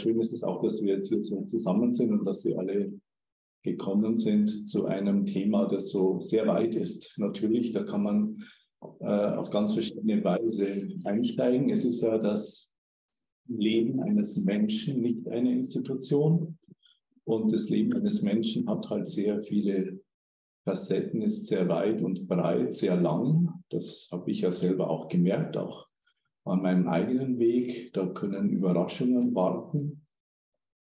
schön ist es auch, dass wir jetzt hier zusammen sind und dass Sie alle gekommen sind zu einem Thema, das so sehr weit ist. Natürlich, da kann man äh, auf ganz verschiedene Weise einsteigen. Es ist ja das Leben eines Menschen, nicht eine Institution. Und das Leben eines Menschen hat halt sehr viele Facetten, ist sehr weit und breit, sehr lang. Das habe ich ja selber auch gemerkt, auch an meinem eigenen Weg. Da können Überraschungen warten,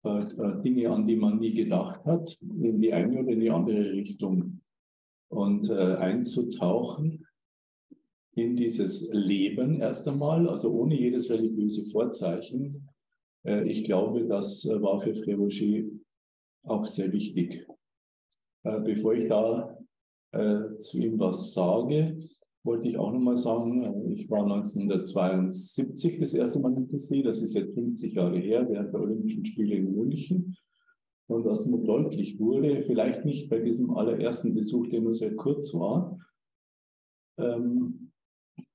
äh, äh, Dinge, an die man nie gedacht hat, in die eine oder in die andere Richtung. Und äh, einzutauchen in dieses Leben erst einmal, also ohne jedes religiöse Vorzeichen. Äh, ich glaube, das äh, war für Frère auch sehr wichtig. Äh, bevor ich da zu ihm was sage, wollte ich auch nochmal sagen, ich war 1972 das erste Mal in See, das ist jetzt 50 Jahre her, während der Olympischen Spiele in München. Und was mir deutlich wurde, vielleicht nicht bei diesem allerersten Besuch, der nur sehr kurz war, ähm,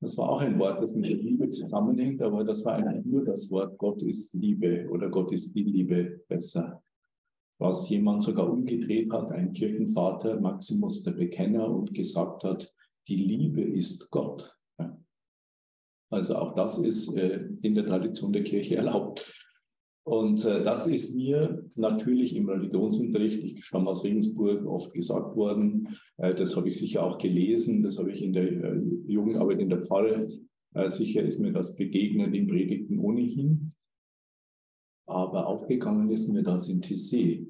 das war auch ein Wort, das mit der Liebe zusammenhängt, aber das war eigentlich nur das Wort Gott ist Liebe oder Gott ist die Liebe besser. Was jemand sogar umgedreht hat, ein Kirchenvater, Maximus der Bekenner, und gesagt hat, die Liebe ist Gott. Also auch das ist äh, in der Tradition der Kirche erlaubt. Und äh, das ist mir natürlich im Religionsunterricht, ich stamme aus Regensburg, oft gesagt worden. Äh, das habe ich sicher auch gelesen, das habe ich in der Jugendarbeit in der Pfarre. Sicher ist mir das begegnet in Predigten ohnehin. Aber aufgegangen ist mir das in Tissé.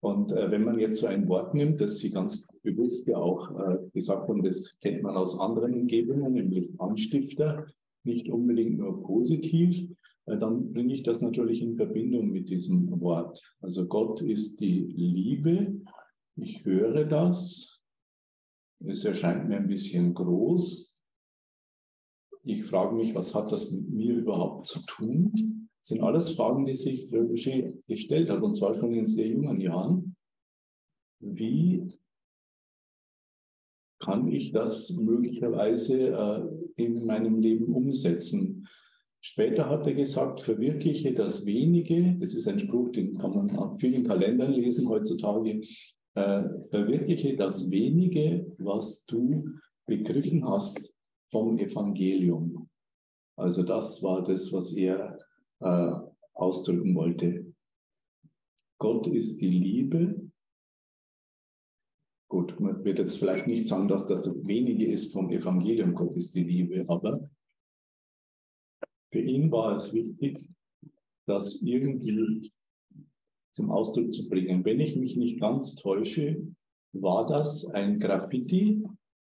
Und wenn man jetzt so ein Wort nimmt, das Sie ganz bewusst ja auch äh, gesagt haben, das kennt man aus anderen Umgebungen, nämlich Anstifter, nicht unbedingt nur positiv, dann bringe ich das natürlich in Verbindung mit diesem Wort. Also Gott ist die Liebe. Ich höre das. Es erscheint mir ein bisschen groß. Ich frage mich, was hat das mit mir überhaupt zu tun? Das sind alles Fragen, die sich Fröbische gestellt hat, und zwar schon in sehr jungen Jahren. Wie kann ich das möglicherweise äh, in meinem Leben umsetzen? Später hat er gesagt, verwirkliche das Wenige, das ist ein Spruch, den kann man an vielen Kalendern lesen heutzutage, äh, verwirkliche das Wenige, was du begriffen hast vom Evangelium. Also das war das, was er äh, ausdrücken wollte. Gott ist die Liebe. Gut, man wird jetzt vielleicht nicht sagen, dass das wenige ist vom Evangelium, Gott ist die Liebe, aber für ihn war es wichtig, das irgendwie zum Ausdruck zu bringen. Wenn ich mich nicht ganz täusche, war das ein Graffiti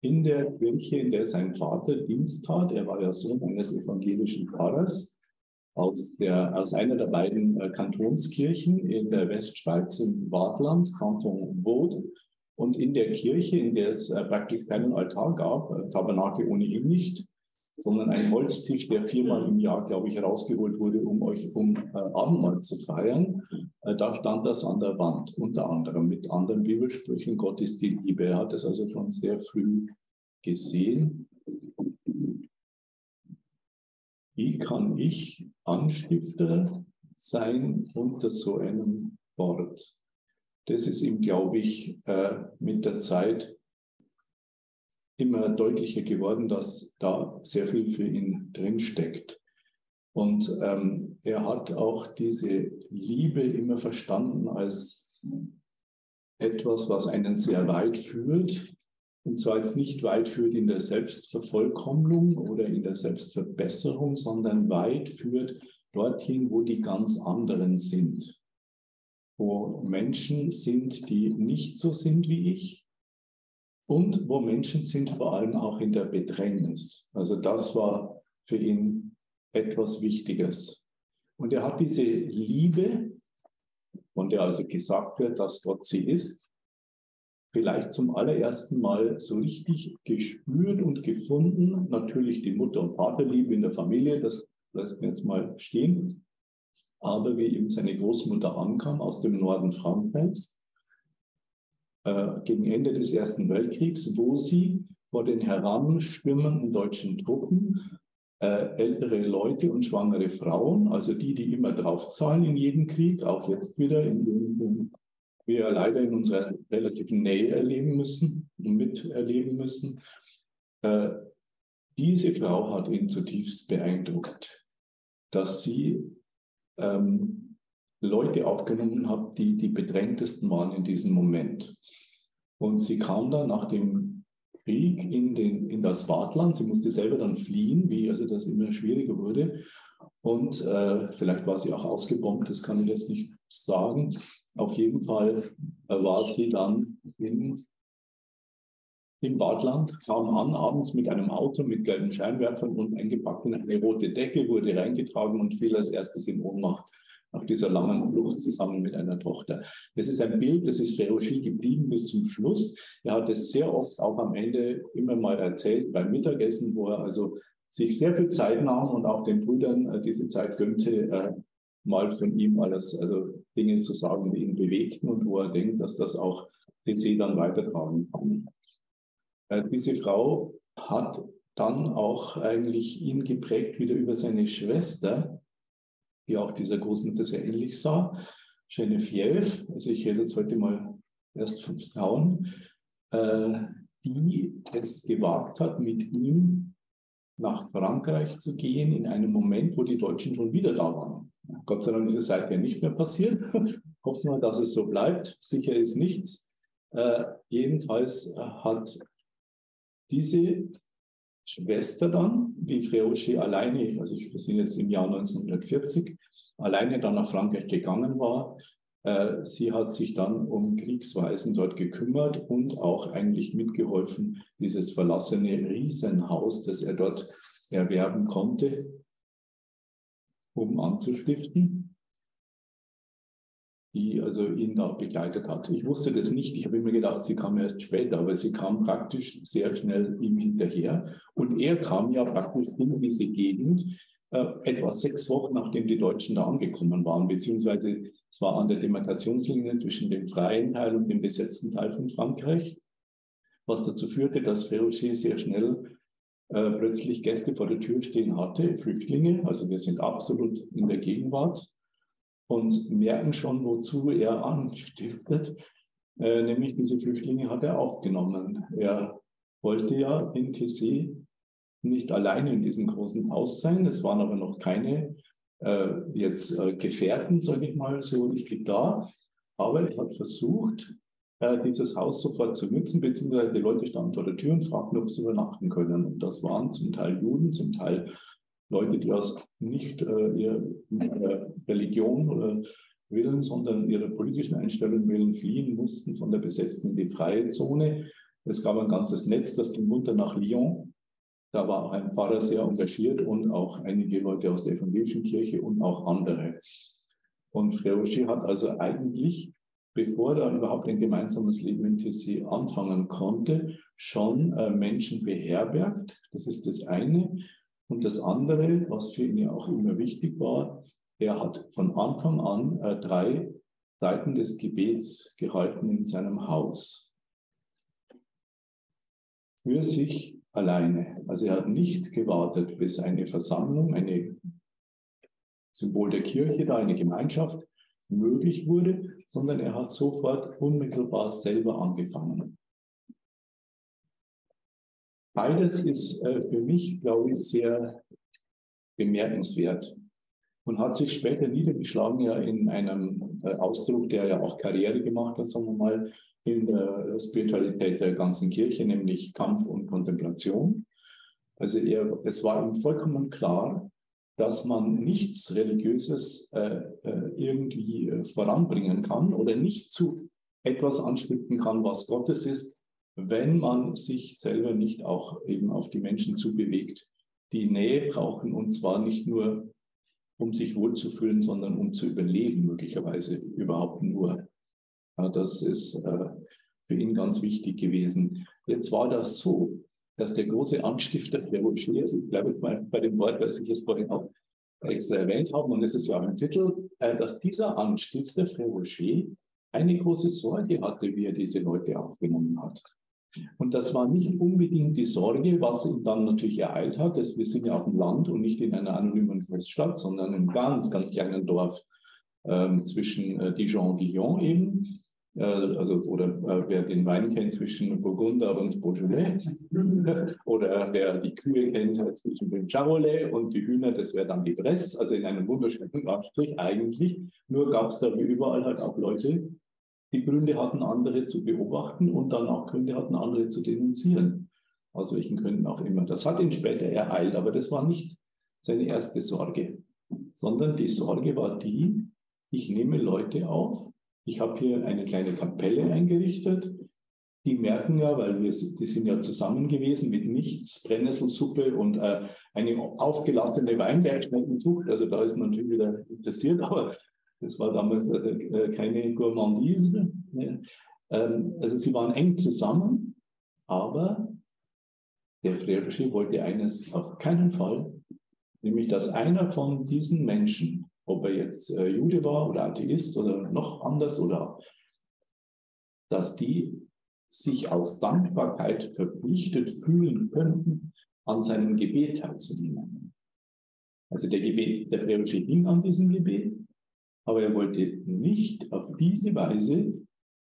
in der Kirche, in der sein Vater Dienst tat. Er war ja Sohn eines evangelischen Pfarrers aus, der, aus einer der beiden äh, Kantonskirchen in der Westschweiz im Wartland, Kanton Vaud. Und in der Kirche, in der es äh, praktisch keinen Altar gab, äh, Tabernakel ohnehin nicht, sondern ein Holztisch, der viermal im Jahr, glaube ich, herausgeholt wurde, um euch um äh, Abendmahl zu feiern. Äh, da stand das an der Wand, unter anderem mit anderen Bibelsprüchen. Gott ist die Liebe. Er hat es also schon sehr früh gesehen. Wie kann ich Anstifter sein unter so einem Wort? Das ist ihm, glaube ich, äh, mit der Zeit immer deutlicher geworden, dass da sehr viel für ihn drinsteckt. Und ähm, er hat auch diese Liebe immer verstanden als etwas, was einen sehr weit führt. Und zwar jetzt nicht weit führt in der Selbstvervollkommnung oder in der Selbstverbesserung, sondern weit führt dorthin, wo die ganz anderen sind. Wo Menschen sind, die nicht so sind wie ich, und wo Menschen sind, vor allem auch in der Bedrängnis. Also das war für ihn etwas Wichtiges. Und er hat diese Liebe, von der also gesagt wird, dass Gott sie ist, vielleicht zum allerersten Mal so richtig gespürt und gefunden. Natürlich die Mutter- und Vaterliebe in der Familie, das lässt mir jetzt mal stehen. Aber wie ihm seine Großmutter ankam aus dem Norden Frankreichs, äh, gegen Ende des Ersten Weltkriegs, wo sie vor den heranstürmenden deutschen Truppen äh, ältere Leute und schwangere Frauen, also die, die immer draufzahlen in jedem Krieg, auch jetzt wieder, in dem wir leider in unserer relativen Nähe erleben müssen und miterleben müssen. Äh, diese Frau hat ihn zutiefst beeindruckt, dass sie ähm, Leute aufgenommen hat, die die bedrängtesten waren in diesem Moment. Und sie kam dann nach dem Krieg in, den, in das Wartland. Sie musste selber dann fliehen, wie also das immer schwieriger wurde. Und äh, vielleicht war sie auch ausgebombt, das kann ich jetzt nicht sagen. Auf jeden Fall äh, war sie dann in, im Badland, kam an abends mit einem Auto mit gelben Scheinwerfern und eingepackt in eine rote Decke, wurde reingetragen und fiel als erstes in Ohnmacht nach dieser langen Flucht zusammen mit einer Tochter. Das ist ein Bild, das ist Ferrochi geblieben bis zum Schluss. Er hat es sehr oft auch am Ende immer mal erzählt beim Mittagessen, wo er also sich sehr viel Zeit nahm und auch den Brüdern äh, diese Zeit gönnte, äh, mal von ihm alles, also Dinge zu sagen, die ihn bewegten und wo er denkt, dass das auch See dann weitertragen kann. Äh, diese Frau hat dann auch eigentlich ihn geprägt wieder über seine Schwester, die auch dieser Großmutter sehr ähnlich sah, Geneviève, also ich rede jetzt heute mal erst von Frauen, äh, die es gewagt hat, mit ihm nach Frankreich zu gehen in einem Moment, wo die Deutschen schon wieder da waren. Gott sei Dank ist es seither nicht mehr passiert. Hoffen wir, dass es so bleibt. Sicher ist nichts. Äh, jedenfalls hat diese Schwester dann, wie Fréauchet alleine, also wir sind jetzt im Jahr 1940, alleine dann nach Frankreich gegangen war. Äh, sie hat sich dann um Kriegsweisen dort gekümmert und auch eigentlich mitgeholfen, dieses verlassene Riesenhaus, das er dort erwerben konnte, um anzustiften die also ihn da begleitet hat. Ich wusste das nicht. Ich habe immer gedacht, sie kam erst später, aber sie kam praktisch sehr schnell ihm hinterher. Und er kam ja praktisch in diese Gegend äh, etwa sechs Wochen, nachdem die Deutschen da angekommen waren, beziehungsweise es war an der Demarkationslinie zwischen dem freien Teil und dem besetzten Teil von Frankreich, was dazu führte, dass Ferrochet sehr schnell äh, plötzlich Gäste vor der Tür stehen hatte, Flüchtlinge. Also wir sind absolut in der Gegenwart und merken schon, wozu er anstiftet. Äh, nämlich diese Flüchtlinge hat er aufgenommen. Er wollte ja in TC nicht alleine in diesem großen Haus sein. Es waren aber noch keine äh, jetzt äh, Gefährten, sage ich mal, so richtig da. Aber er hat versucht, äh, dieses Haus sofort zu nutzen, beziehungsweise die Leute standen vor der Tür und fragten, ob sie übernachten können. Und das waren zum Teil Juden, zum Teil Leute, die aus nicht äh, ihrer Religion oder willen, sondern ihrer politischen Einstellung willen fliehen mussten von der besetzten in die freie Zone. Es gab ein ganzes Netz, das ging runter nach Lyon. Da war auch ein Pfarrer sehr engagiert und auch einige Leute aus der evangelischen Kirche und auch andere. Und Freuchy hat also eigentlich, bevor er überhaupt ein gemeinsames Leben in TC anfangen konnte, schon äh, Menschen beherbergt. Das ist das eine. Und das andere, was für ihn ja auch immer wichtig war, er hat von Anfang an äh, drei Seiten des Gebets gehalten in seinem Haus. Für sich alleine. Also er hat nicht gewartet, bis eine Versammlung, eine Symbol der Kirche, da eine Gemeinschaft möglich wurde, sondern er hat sofort unmittelbar selber angefangen. Beides ist äh, für mich, glaube ich, sehr bemerkenswert und hat sich später niedergeschlagen ja in einem äh, Ausdruck, der ja auch Karriere gemacht hat, sagen wir mal, in der Spiritualität der ganzen Kirche, nämlich Kampf und Kontemplation. Also er, es war ihm vollkommen klar, dass man nichts Religiöses äh, äh irgendwie voranbringen kann oder nicht zu etwas anstiften kann, was Gottes ist, wenn man sich selber nicht auch eben auf die Menschen zubewegt, die Nähe brauchen und zwar nicht nur, um sich wohlzufühlen, sondern um zu überleben, möglicherweise überhaupt nur. Ja, das ist äh, für ihn ganz wichtig gewesen. Jetzt war das so, dass der große Anstifter der Rocher, also ich bleibe jetzt mal bei dem Wort, weil ich das vorhin auch extra erwähnt habe, und es ist ja auch ein Titel, äh, dass dieser Anstifter, Frère Rocher, eine große Sorge hatte, wie er diese Leute aufgenommen hat. Und das war nicht unbedingt die Sorge, was ihn dann natürlich ereilt hat. Dass wir sind ja auf dem Land und nicht in einer anonymen Großstadt, sondern in einem ganz, ganz kleinen Dorf ähm, zwischen äh, Dijon und Lyon eben. Äh, also, oder äh, wer den Wein kennt zwischen Burgunder und Beaujolais. oder wer die Kühe kennt halt zwischen dem Charolais und die Hühner, das wäre dann die Bresse. Also in einem wunderschönen Landstrich eigentlich. Nur gab es da wie überall halt auch Leute, die Gründe hatten, andere zu beobachten und dann auch Gründe hatten, andere zu denunzieren. Aus welchen Gründen auch immer. Das hat ihn später ereilt, aber das war nicht seine erste Sorge, sondern die Sorge war die, ich nehme Leute auf, ich habe hier eine kleine Kapelle eingerichtet, die merken ja, weil wir, die sind ja zusammen gewesen mit nichts, Brennnesselsuppe und äh, eine aufgelassene Weinbergschneckenzucht. Also da ist man natürlich wieder interessiert, aber das war damals also, äh, keine Gourmandise. Ne? Ähm, also sie waren eng zusammen, aber der Freroschi wollte eines auf keinen Fall, nämlich dass einer von diesen Menschen, ob er jetzt äh, Jude war oder Atheist oder noch anders oder dass die sich aus Dankbarkeit verpflichtet fühlen könnten, an seinem Gebet teilzunehmen. Also der Gebet, der Freroschi hing an diesem Gebet aber er wollte nicht auf diese Weise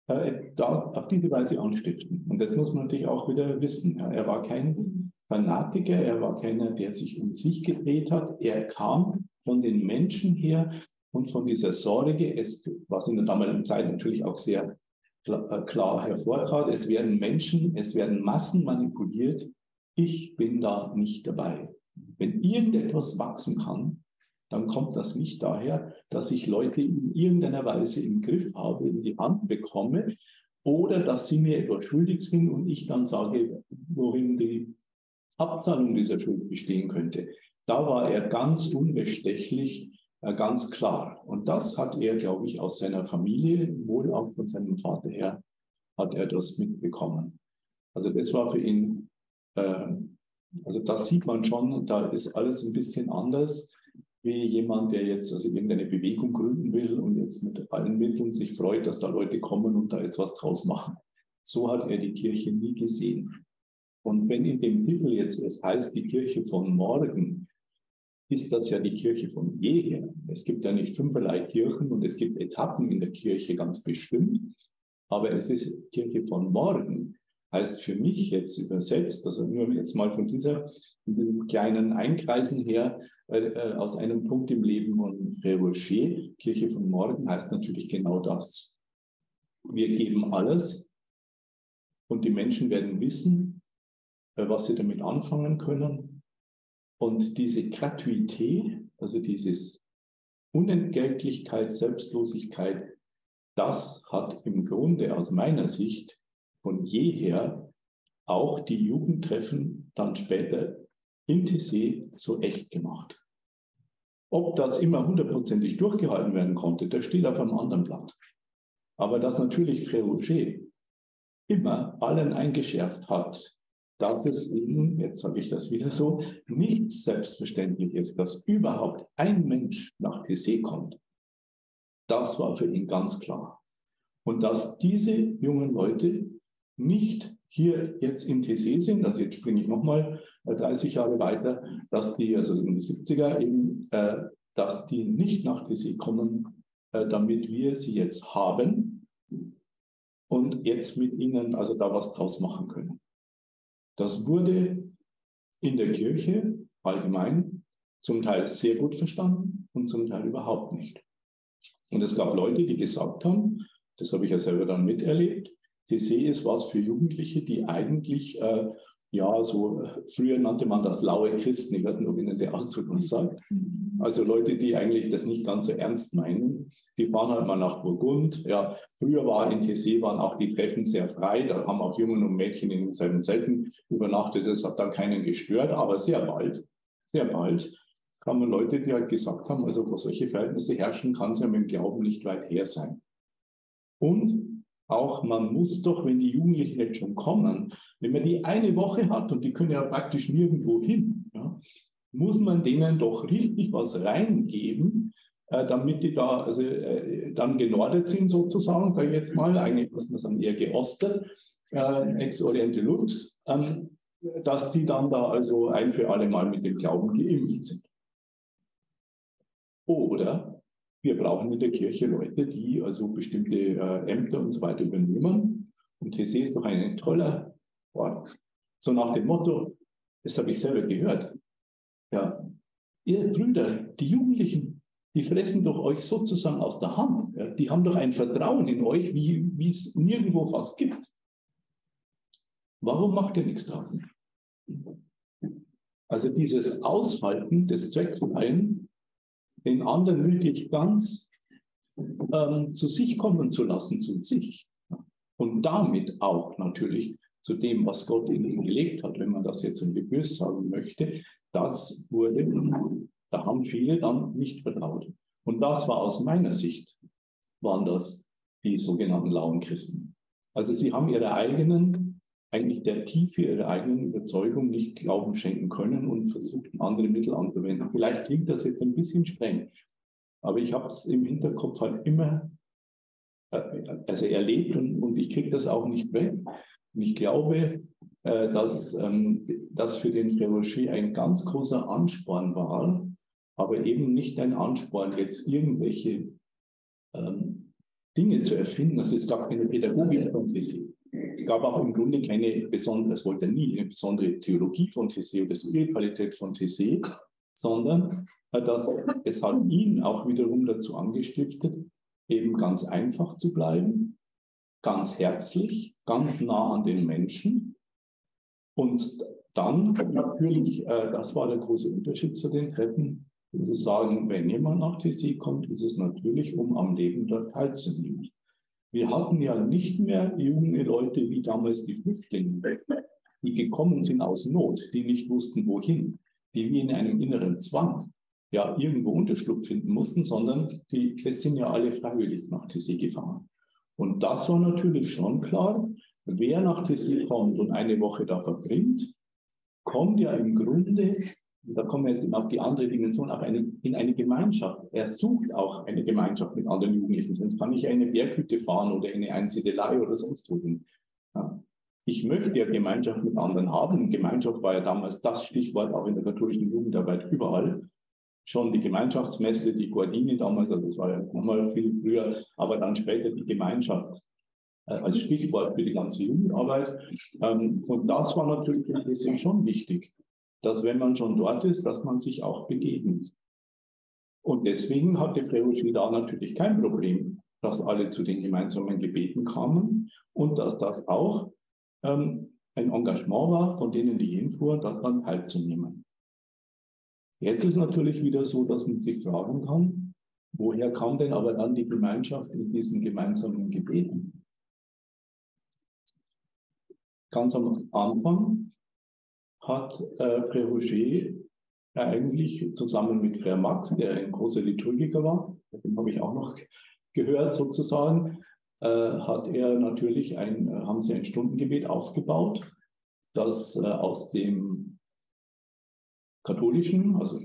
äh, auf diese Weise anstiften. Und das muss man natürlich auch wieder wissen. Er war kein Fanatiker, er war keiner, der sich um sich gedreht hat. Er kam von den Menschen her und von dieser Sorge, es, was in der damaligen Zeit natürlich auch sehr klar, äh, klar hervortrat, es werden Menschen, es werden Massen manipuliert. Ich bin da nicht dabei. Wenn irgendetwas wachsen kann, dann kommt das nicht daher, dass ich Leute in irgendeiner Weise im Griff habe, in die Hand bekomme oder dass sie mir etwas schuldig sind und ich dann sage, worin die Abzahlung dieser Schuld bestehen könnte. Da war er ganz unbestechlich, äh, ganz klar. Und das hat er, glaube ich, aus seiner Familie, wohl auch von seinem Vater her, hat er das mitbekommen. Also das war für ihn, äh, also da sieht man schon, da ist alles ein bisschen anders wie jemand, der jetzt also irgendeine Bewegung gründen will und jetzt mit allen Mitteln sich freut, dass da Leute kommen und da jetzt was draus machen. So hat er die Kirche nie gesehen. Und wenn in dem Titel jetzt es heißt, die Kirche von morgen, ist das ja die Kirche von jeher. Es gibt ja nicht fünferlei Kirchen und es gibt Etappen in der Kirche ganz bestimmt, aber es ist Kirche von morgen. Heißt für mich jetzt übersetzt, also nur jetzt mal von dieser, von diesem kleinen Einkreisen her, äh, aus einem Punkt im Leben von Frère Rocher, Kirche von morgen, heißt natürlich genau das. Wir geben alles und die Menschen werden wissen, äh, was sie damit anfangen können. Und diese Gratuität, also dieses Unentgeltlichkeit, Selbstlosigkeit, das hat im Grunde aus meiner Sicht von jeher auch die Jugendtreffen dann später in TC so echt gemacht. Ob das immer hundertprozentig durchgehalten werden konnte, das steht auf einem anderen Blatt. Aber dass natürlich Frère Roger immer allen eingeschärft hat, dass es eben, jetzt habe ich das wieder so, nichts selbstverständlich ist, dass überhaupt ein Mensch nach TC kommt. Das war für ihn ganz klar. Und dass diese jungen Leute nicht hier jetzt in TC sind, also jetzt springe ich nochmal 30 Jahre weiter, dass die, also in die 70er eben, äh, dass die nicht nach TC kommen, äh, damit wir sie jetzt haben und jetzt mit ihnen also da was draus machen können. Das wurde in der Kirche allgemein zum Teil sehr gut verstanden und zum Teil überhaupt nicht. Und es gab Leute, die gesagt haben, das habe ich ja selber dann miterlebt, TC ist was für Jugendliche, die eigentlich, äh, ja, so, früher nannte man das laue Christen, ich weiß nicht, ob Ihnen der Ausdruck was sagt. Also Leute, die eigentlich das nicht ganz so ernst meinen, die fahren halt mal nach Burgund. Ja, früher war in TC waren auch die Treffen sehr frei, da haben auch Jungen und Mädchen in denselben Zelten übernachtet, das hat dann keinen gestört, aber sehr bald, sehr bald kamen Leute, die halt gesagt haben, also wo solche Verhältnisse herrschen, kann es ja mit dem Glauben nicht weit her sein. Und auch, man muss doch, wenn die Jugendlichen jetzt schon kommen, wenn man die eine Woche hat und die können ja praktisch nirgendwo hin, ja, muss man denen doch richtig was reingeben, äh, damit die da also, äh, dann genordet sind sozusagen, sage ich jetzt mal. Eigentlich muss man sagen eher geostet. äh, Ex Oriente Lux, ähm, dass die dann da also ein für alle Mal mit dem Glauben geimpft sind. Oder wir brauchen in der Kirche Leute, die also bestimmte äh, Ämter und so weiter übernehmen. Und TC ist doch ein toller Ort. So nach dem Motto, das habe ich selber gehört. Ja, ihr Brüder, die Jugendlichen, die fressen doch euch sozusagen aus der Hand. Ja, die haben doch ein Vertrauen in euch, wie, es nirgendwo fast gibt. Warum macht ihr nichts draus? Also dieses Aushalten des Zweckfreien, den anderen wirklich ganz ähm, zu sich kommen zu lassen, zu sich. Und damit auch natürlich zu dem, was Gott in ihn gelegt hat, wenn man das jetzt im Gebühr sagen möchte, das wurde, da haben viele dann nicht vertraut. Und das war aus meiner Sicht, waren das die sogenannten lauen Christen. Also sie haben ihre eigenen, eigentlich der Tiefe ihrer eigenen Überzeugung nicht Glauben schenken können und versuchten, andere Mittel anzuwenden. Vielleicht klingt das jetzt ein bisschen streng, aber ich habe es im Hinterkopf halt immer äh, also erlebt und, und ich kriege das auch nicht weg. Und ich glaube, äh, dass ähm, das für den Frère ein ganz großer Ansporn war, aber eben nicht ein Ansporn, jetzt irgendwelche ähm, Dinge zu erfinden. Also es gab keine Pädagogik von TC. Es gab auch im Grunde keine besondere, es wollte nie eine besondere Theologie von TC oder Spiritualität von TC, sondern äh, dass es hat ihn auch wiederum dazu angestiftet, eben ganz einfach zu bleiben, ganz herzlich, ganz nah an den Menschen. Und dann natürlich, äh, das war der große Unterschied zu den Treffen, zu sagen, wenn jemand nach TC kommt, ist es natürlich, um am Leben dort teilzunehmen. Wir hatten ja nicht mehr junge Leute wie damals die Flüchtlinge, die gekommen sind aus Not, die nicht wussten, wohin, die wie in einem inneren Zwang ja irgendwo Unterschlupf finden mussten, sondern die, es sind ja alle freiwillig nach TC gefahren. Und das war natürlich schon klar, wer nach TC kommt und eine Woche da verbringt, kommt ja im Grunde, da kommen wir jetzt auf die andere Dimension, auch eine, in eine Gemeinschaft. Er sucht auch eine Gemeinschaft mit anderen Jugendlichen, sonst kann ich eine Berghütte fahren oder eine Einsiedelei oder sonst wohin. Ja. Ich möchte ja Gemeinschaft mit anderen haben. Gemeinschaft war ja damals das Stichwort auch in der katholischen Jugendarbeit überall schon die Gemeinschaftsmesse, die Guardini damals, also das war ja nochmal viel früher, aber dann später die Gemeinschaft äh, als Stichwort für die ganze Jugendarbeit. Ähm, und das war natürlich bisschen schon wichtig, dass wenn man schon dort ist, dass man sich auch begegnet. Und deswegen hatte Frère da natürlich kein Problem, dass alle zu den gemeinsamen Gebeten kamen und dass das auch ähm, ein Engagement war, von denen die hinfuhren, daran teilzunehmen. Jetzt ist natürlich wieder so, dass man sich fragen kann, woher kam denn aber dann die Gemeinschaft in diesen gemeinsamen Gebeten? Ganz am Anfang hat äh, Frère Roger eigentlich zusammen mit Frère Max, der ein großer Liturgiker war, den habe ich auch noch gehört sozusagen, äh, hat er natürlich ein, haben sie ein Stundengebet aufgebaut, das äh, aus dem katholischen, also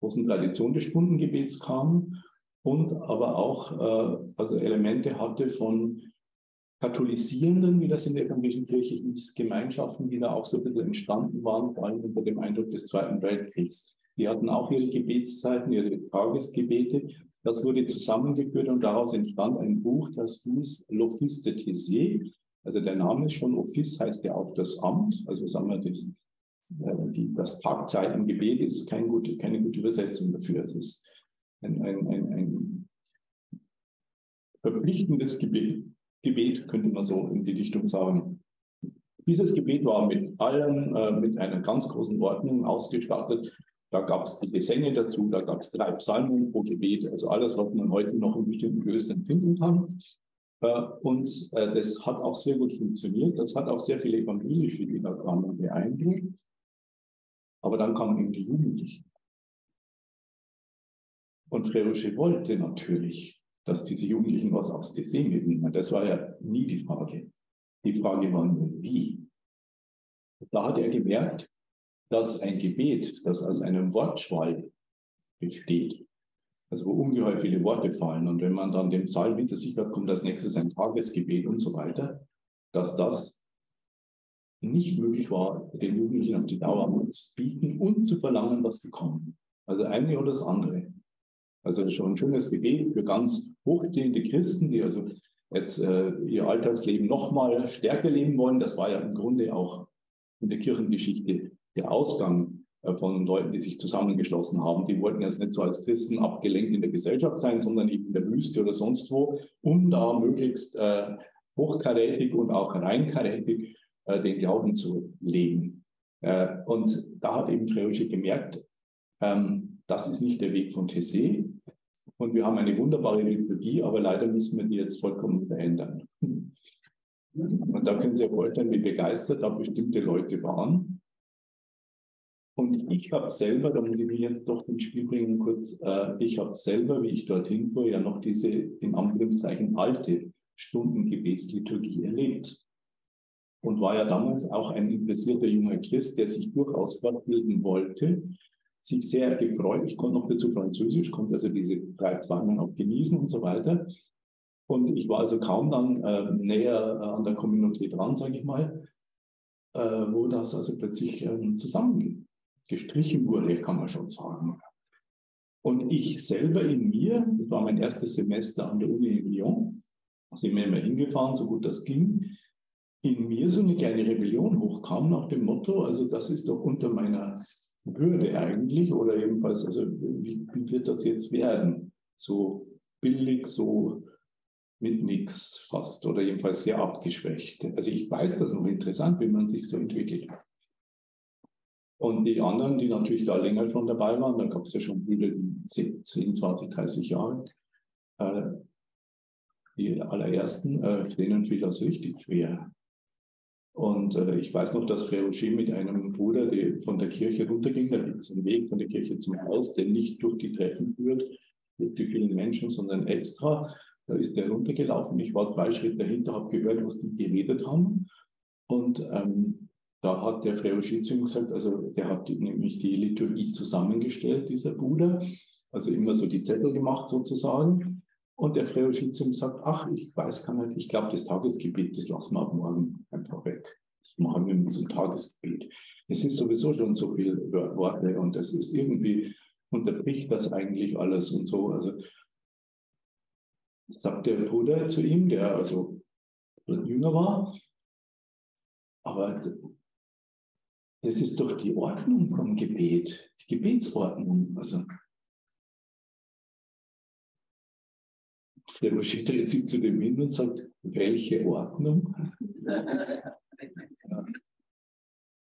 großen Tradition des Stundengebets kam und aber auch äh, also Elemente hatte von katholisierenden, wie das in der evangelischen Kirche Gemeinschaften, die da auch so ein bisschen entstanden waren, vor allem unter dem Eindruck des Zweiten Weltkriegs. Die hatten auch ihre Gebetszeiten, ihre Tagesgebete. Das wurde zusammengeführt und daraus entstand ein Buch, das hieß L'Office de Thésée. Also der Name ist schon Office, heißt ja auch das Amt. Also sagen wir, das die, das Tagzeitengebet ist kein gut, keine gute Übersetzung dafür. Es ist ein, ein, ein, ein verpflichtendes Gebet, Gebet, könnte man so in die Dichtung sagen. Dieses Gebet war mit allem, äh, mit einer ganz großen Ordnung ausgestattet. Da gab es die Gesänge dazu, da gab es drei Psalmen pro Gebet, also alles, was man heute noch in bestimmten Klöstern finden kann. Äh, und äh, das hat auch sehr gut funktioniert. Das hat auch sehr viele evangelische, kamen, beeindruckt. Aber dann kamen eben die Jugendlichen. Und Frère wollte natürlich, dass diese Jugendlichen was aufs TC mitnehmen. Das war ja nie die Frage. Die Frage war nur, wie. Da hat er gemerkt, dass ein Gebet, das aus einem Wortschwall besteht, also wo ungeheuer viele Worte fallen, und wenn man dann den Psalm hinter sich hat, kommt als nächstes ein Tagesgebet und so weiter, dass das nicht möglich war, den Jugendlichen auf die Dauer zu bieten und zu verlangen, dass sie kommen. Also eine oder das andere. Also schon ein schönes Gebet für ganz hochstehende Christen, die also jetzt äh, ihr Alltagsleben nochmal stärker leben wollen. Das war ja im Grunde auch in der Kirchengeschichte der Ausgang äh, von Leuten, die sich zusammengeschlossen haben. Die wollten jetzt nicht so als Christen abgelenkt in der Gesellschaft sein, sondern eben in der Wüste oder sonst wo, um da möglichst äh, hochkarätig und auch reinkarätig äh, den Glauben zu leben. Äh, und da hat eben Freusche gemerkt, ähm, das ist nicht der Weg von Tessé. Und wir haben eine wunderbare Liturgie, aber leider müssen wir die jetzt vollkommen verändern. Und da können Sie vorstellen, wie begeistert da bestimmte Leute waren. Und ich habe selber, da muss ich mich jetzt doch ins Spiel bringen kurz, äh, ich habe selber, wie ich dorthin fuhr, ja noch diese in Anführungszeichen alte Stundengebetsliturgie erlebt. Und war ja damals auch ein interessierter junger Christ, der sich durchaus fortbilden wollte, sich sehr gefreut. Ich konnte noch dazu Französisch, konnte also diese drei Zweimal auch genießen und so weiter. Und ich war also kaum dann äh, näher äh, an der Community dran, sage ich mal, äh, wo das also plötzlich ähm, zusammengestrichen wurde, kann man schon sagen. Und ich selber in mir, das war mein erstes Semester an der Uni in Lyon, sind wir immer hingefahren, so gut das ging, in mir so eine kleine Rebellion hochkam nach dem Motto, also das ist doch unter meiner würde eigentlich, oder jedenfalls, also wie, wie wird das jetzt werden? So billig, so mit nichts fast oder jedenfalls sehr abgeschwächt. Also ich weiß das noch interessant, wie man sich so entwickelt. Und die anderen, die natürlich da länger schon dabei waren, da gab es ja schon viele 10, 20, 30 Jahre, äh, die allerersten, äh, denen fiel das richtig schwer. Und äh, ich weiß noch, dass Frère mit einem Bruder der von der Kirche runterging. Da gibt es einen Weg von der Kirche zum Haus, der nicht durch die Treffen führt, durch die vielen Menschen, sondern extra. Da ist der runtergelaufen. Ich war zwei Schritte dahinter, habe gehört, was die geredet haben. Und ähm, da hat der Frère zu ihm gesagt, also der hat nämlich die Liturgie zusammengestellt, dieser Bruder. Also immer so die Zettel gemacht sozusagen. Und der Frère sagt, ach, ich weiß gar nicht, ich glaube, das Tagesgebet, das lassen wir ab morgen einfach weg. Das machen wir mit zum Tagesgebet. Es ist sowieso schon so viel Worte und es ist irgendwie, unterbricht das eigentlich alles und so. Also sagt der Bruder zu ihm, der also jünger war, aber das ist doch die Ordnung vom Gebet, die Gebetsordnung. Also Der Moschee dreht sich zu dem hin und sagt, welche Ordnung?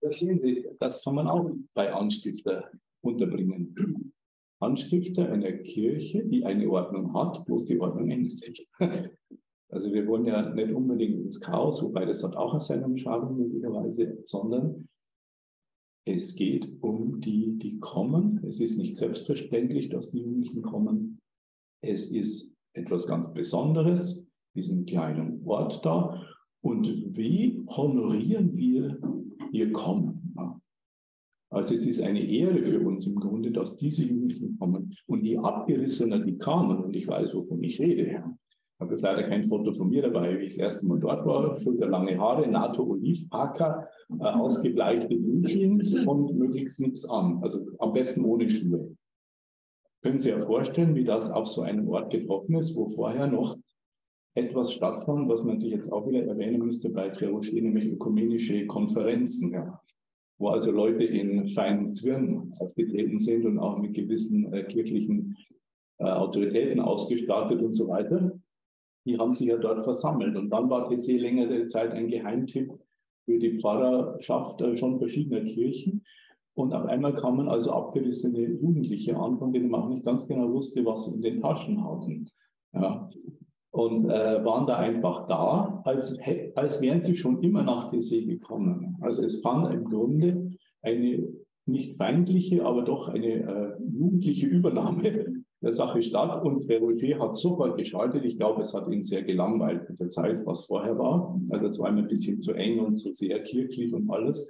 Das, Sie, das kann man auch bei Anstifter unterbringen. Anstifter einer Kirche, die eine Ordnung hat, bloß die Ordnung ändert sich. Also wir wollen ja nicht unbedingt ins Chaos, wobei das hat auch seinen Schaden möglicherweise, sondern es geht um die, die kommen. Es ist nicht selbstverständlich, dass die Jugendlichen kommen. Es ist etwas ganz Besonderes, diesen kleinen Ort da. Und wie honorieren wir ihr Kommen? Also es ist eine Ehre für uns im Grunde, dass diese Jugendlichen kommen und die Abgerissener, die kamen, und ich weiß, wovon ich rede. Ich habe jetzt leider kein Foto von mir dabei, wie ich das erste Mal dort war. Schulterlange Haare, NATO-Olivparker, äh, ausgebleichte Jeans und möglichst nichts an. Also am besten ohne Schuhe können Sie ja vorstellen, wie das auf so einem Ort getroffen ist, wo vorher noch etwas stattfand, was man natürlich jetzt auch wieder erwähnen müsste bei Trioche, nämlich ökumenische Konferenzen, ja, wo also Leute in feinen Zwirn aufgetreten sind und auch mit gewissen äh, kirchlichen äh, Autoritäten ausgestattet und so weiter. Die haben sich ja dort versammelt. Und dann war Tessé längere Zeit ein Geheimtipp für die Pfarrerschaft äh, schon verschiedener Kirchen. Und auf einmal kamen also abgerissene Jugendliche an, von denen man auch nicht ganz genau wusste, was sie in den Taschen hatten. Ja. Und äh, waren da einfach da, als, als wären sie schon immer nach der See gekommen. Also es fand im Grunde eine nicht feindliche, aber doch eine äh, jugendliche Übernahme der Sache statt. Und Roger hat sofort geschaltet. Ich glaube, es hat ihn sehr gelangweilt mit der Zeit, was vorher war. Also es war immer ein bisschen zu eng und zu sehr kirchlich und alles.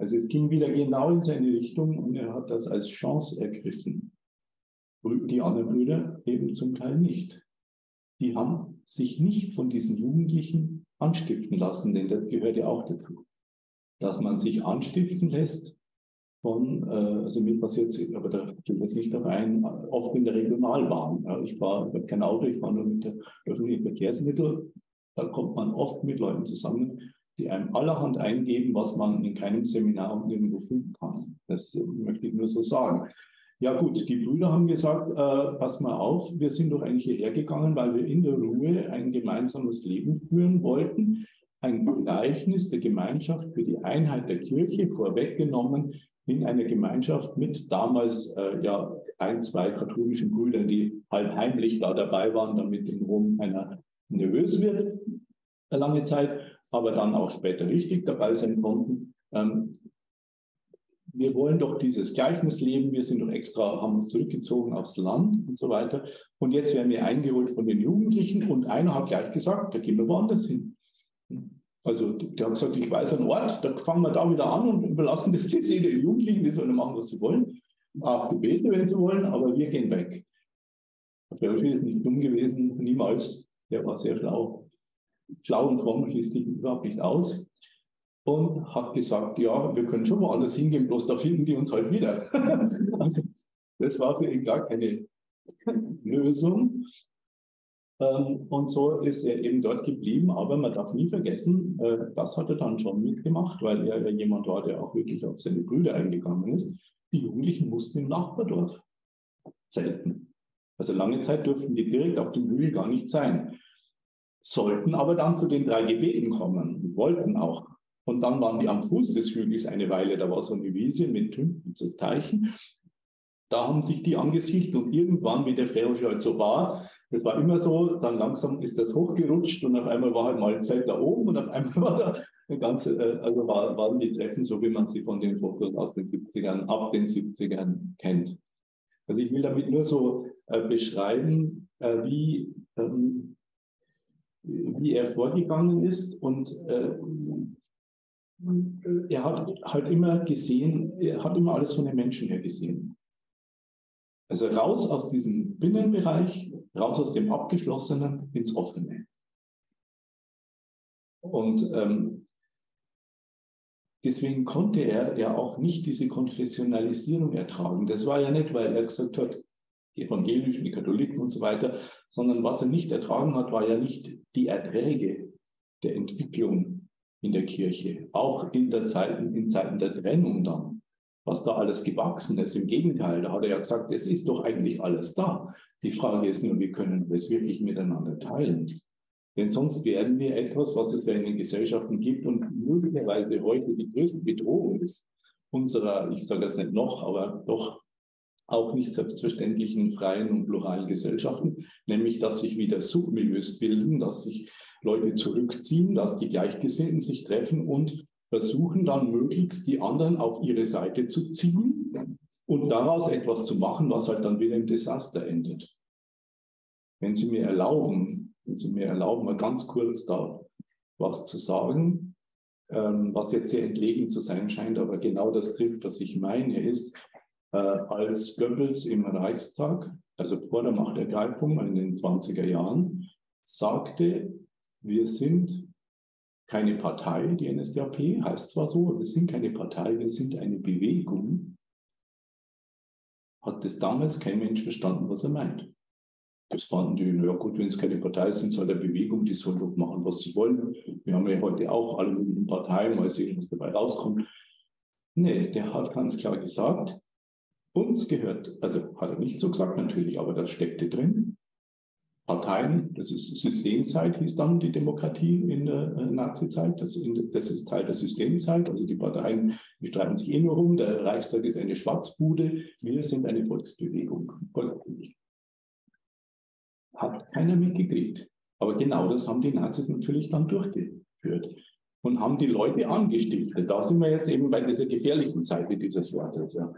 Also es ging wieder genau in seine Richtung und er hat das als Chance ergriffen. Die anderen Brüder eben zum Teil nicht. Die haben sich nicht von diesen Jugendlichen anstiften lassen, denn das gehört ja auch dazu. dass man sich anstiften lässt von, äh, also mir passiert aber da geht jetzt nicht rein, oft in der Regionalbahn. Ja, ich habe kein Auto, ich fahre nur mit der öffentlichen Verkehrsmittel. Da kommt man oft mit Leuten zusammen, die einem allerhand eingeben, was man in keinem Seminar irgendwo finden kann. Das möchte ich nur so sagen. Ja gut, die Brüder haben gesagt, äh, pass mal auf, wir sind doch eigentlich hierher gegangen, weil wir in der Ruhe ein gemeinsames Leben führen wollten. Ein Gleichnis der Gemeinschaft für die Einheit der Kirche vorweggenommen in einer Gemeinschaft mit damals äh, ja ein, zwei katholischen Brüdern, die halb heimlich da dabei waren, damit in Rom einer nervös wird, lange Zeit, aber dann auch später richtig dabei sein konnten. Ähm, wir wollen doch dieses Gleichnis leben, wir sind doch extra, haben uns zurückgezogen aufs Land und so weiter. Und jetzt werden wir eingeholt von den Jugendlichen und einer hat gleich gesagt, da gehen wir woanders hin. Also der hat gesagt, ich weiß einen Ort, da fangen wir da wieder an und überlassen das die den Jugendlichen, die sollen machen, was sie wollen. Auch Gebete, wenn sie wollen, aber wir gehen weg. Der Belfi ist nicht dumm gewesen, niemals. Der war sehr schlau. Schlau und fromm schließt sich überhaupt nicht aus und hat gesagt, ja, wir können schon woanders hingehen, bloß da finden die uns halt wieder. also, das war für ihn gar keine Lösung. Ähm, und so ist er eben dort geblieben. Aber man darf nie vergessen, äh, das hat er dann schon mitgemacht, weil er ja jemand war, der auch wirklich auf seine Brüder eingegangen ist. Die Jugendlichen mussten im Nachbardorf zelten. Also lange Zeit durften die direkt auf dem Hügel gar nicht sein. Sollten aber dann zu den drei Gebeten kommen, wollten auch. Und dann waren die am Fuß des Hügels eine Weile, da war so eine Wiese mit Tümpfen zu Teichen. Da haben sich die angesiedelt und irgendwann, wie der Freihof halt so war, das war immer so, dann langsam ist das hochgerutscht und auf einmal war halt mal ein Zelt da oben und auf einmal war da eine ganze, äh, also war, waren die Treffen so, wie man sie von den Fotos aus den 70ern, ab den 70ern kennt. Also ich will damit nur so äh, beschreiben, äh, wie, ähm, wie er vorgegangen ist und äh, er hat halt immer gesehen, er hat immer alles von den Menschen her gesehen. Also raus aus diesem Binnenbereich, raus aus dem Abgeschlossenen ins Offene. Und ähm, deswegen konnte er ja auch nicht diese Konfessionalisierung ertragen. Das war ja nicht, weil er gesagt hat, evangelisch, die Katholiken und so weiter, sondern was er nicht ertragen hat, war ja nicht die Erträge der Entwicklung in der Kirche, auch in, der Zeiten, in Zeiten der Trennung dann, was da alles gewachsen ist. Im Gegenteil, da hat er ja gesagt, es ist doch eigentlich alles da. Die Frage ist nur, wie können wir es wirklich miteinander teilen? Denn sonst werden wir etwas, was es ja in den Gesellschaften gibt und möglicherweise heute die größte Bedrohung ist, unserer, ich sage das nicht noch, aber doch auch nicht selbstverständlichen freien und pluralen Gesellschaften, nämlich dass sich wieder Submilieus bilden, dass sich Leute zurückziehen, dass die Gleichgesinnten sich treffen und versuchen dann möglichst die anderen auf ihre Seite zu ziehen und daraus etwas zu machen, was halt dann wieder im Desaster endet. Wenn Sie mir erlauben, wenn Sie mir erlauben, mal ganz kurz da was zu sagen, ähm, was jetzt sehr entlegen zu sein scheint, aber genau das trifft, was ich meine, ist, äh, als Goebbels im Reichstag, also vor der Machtergreifung in den 20er Jahren, sagte, wir sind keine Partei, die NSDAP heißt zwar so, wir sind keine Partei, wir sind eine Bewegung. Hat das damals kein Mensch verstanden, was er meint. Das fanden die, ja gut, wenn es keine Partei sind, halt eine Bewegung, die sollen doch machen, was sie wollen. Wir haben ja heute auch alle möglichen Parteien, mal sehen, was dabei rauskommt. Nee, der hat ganz klar gesagt, uns gehört, also hat er nicht so gesagt natürlich, aber das steckte drin, Parteien, das ist Systemzeit, hieß dann die Demokratie in der äh, Nazizeit. Das, das, ist Teil der Systemzeit. Also die Parteien, die streiten sich eh nur rum. Der Reichstag ist eine Schwarzbude. Wir sind eine Volksbewegung. Hat keiner mitgekriegt. Aber genau das haben die Nazis natürlich dann durchgeführt und haben die Leute angestiftet. Da sind wir jetzt eben bei dieser gefährlichen Seite dieses Wortes. Ja.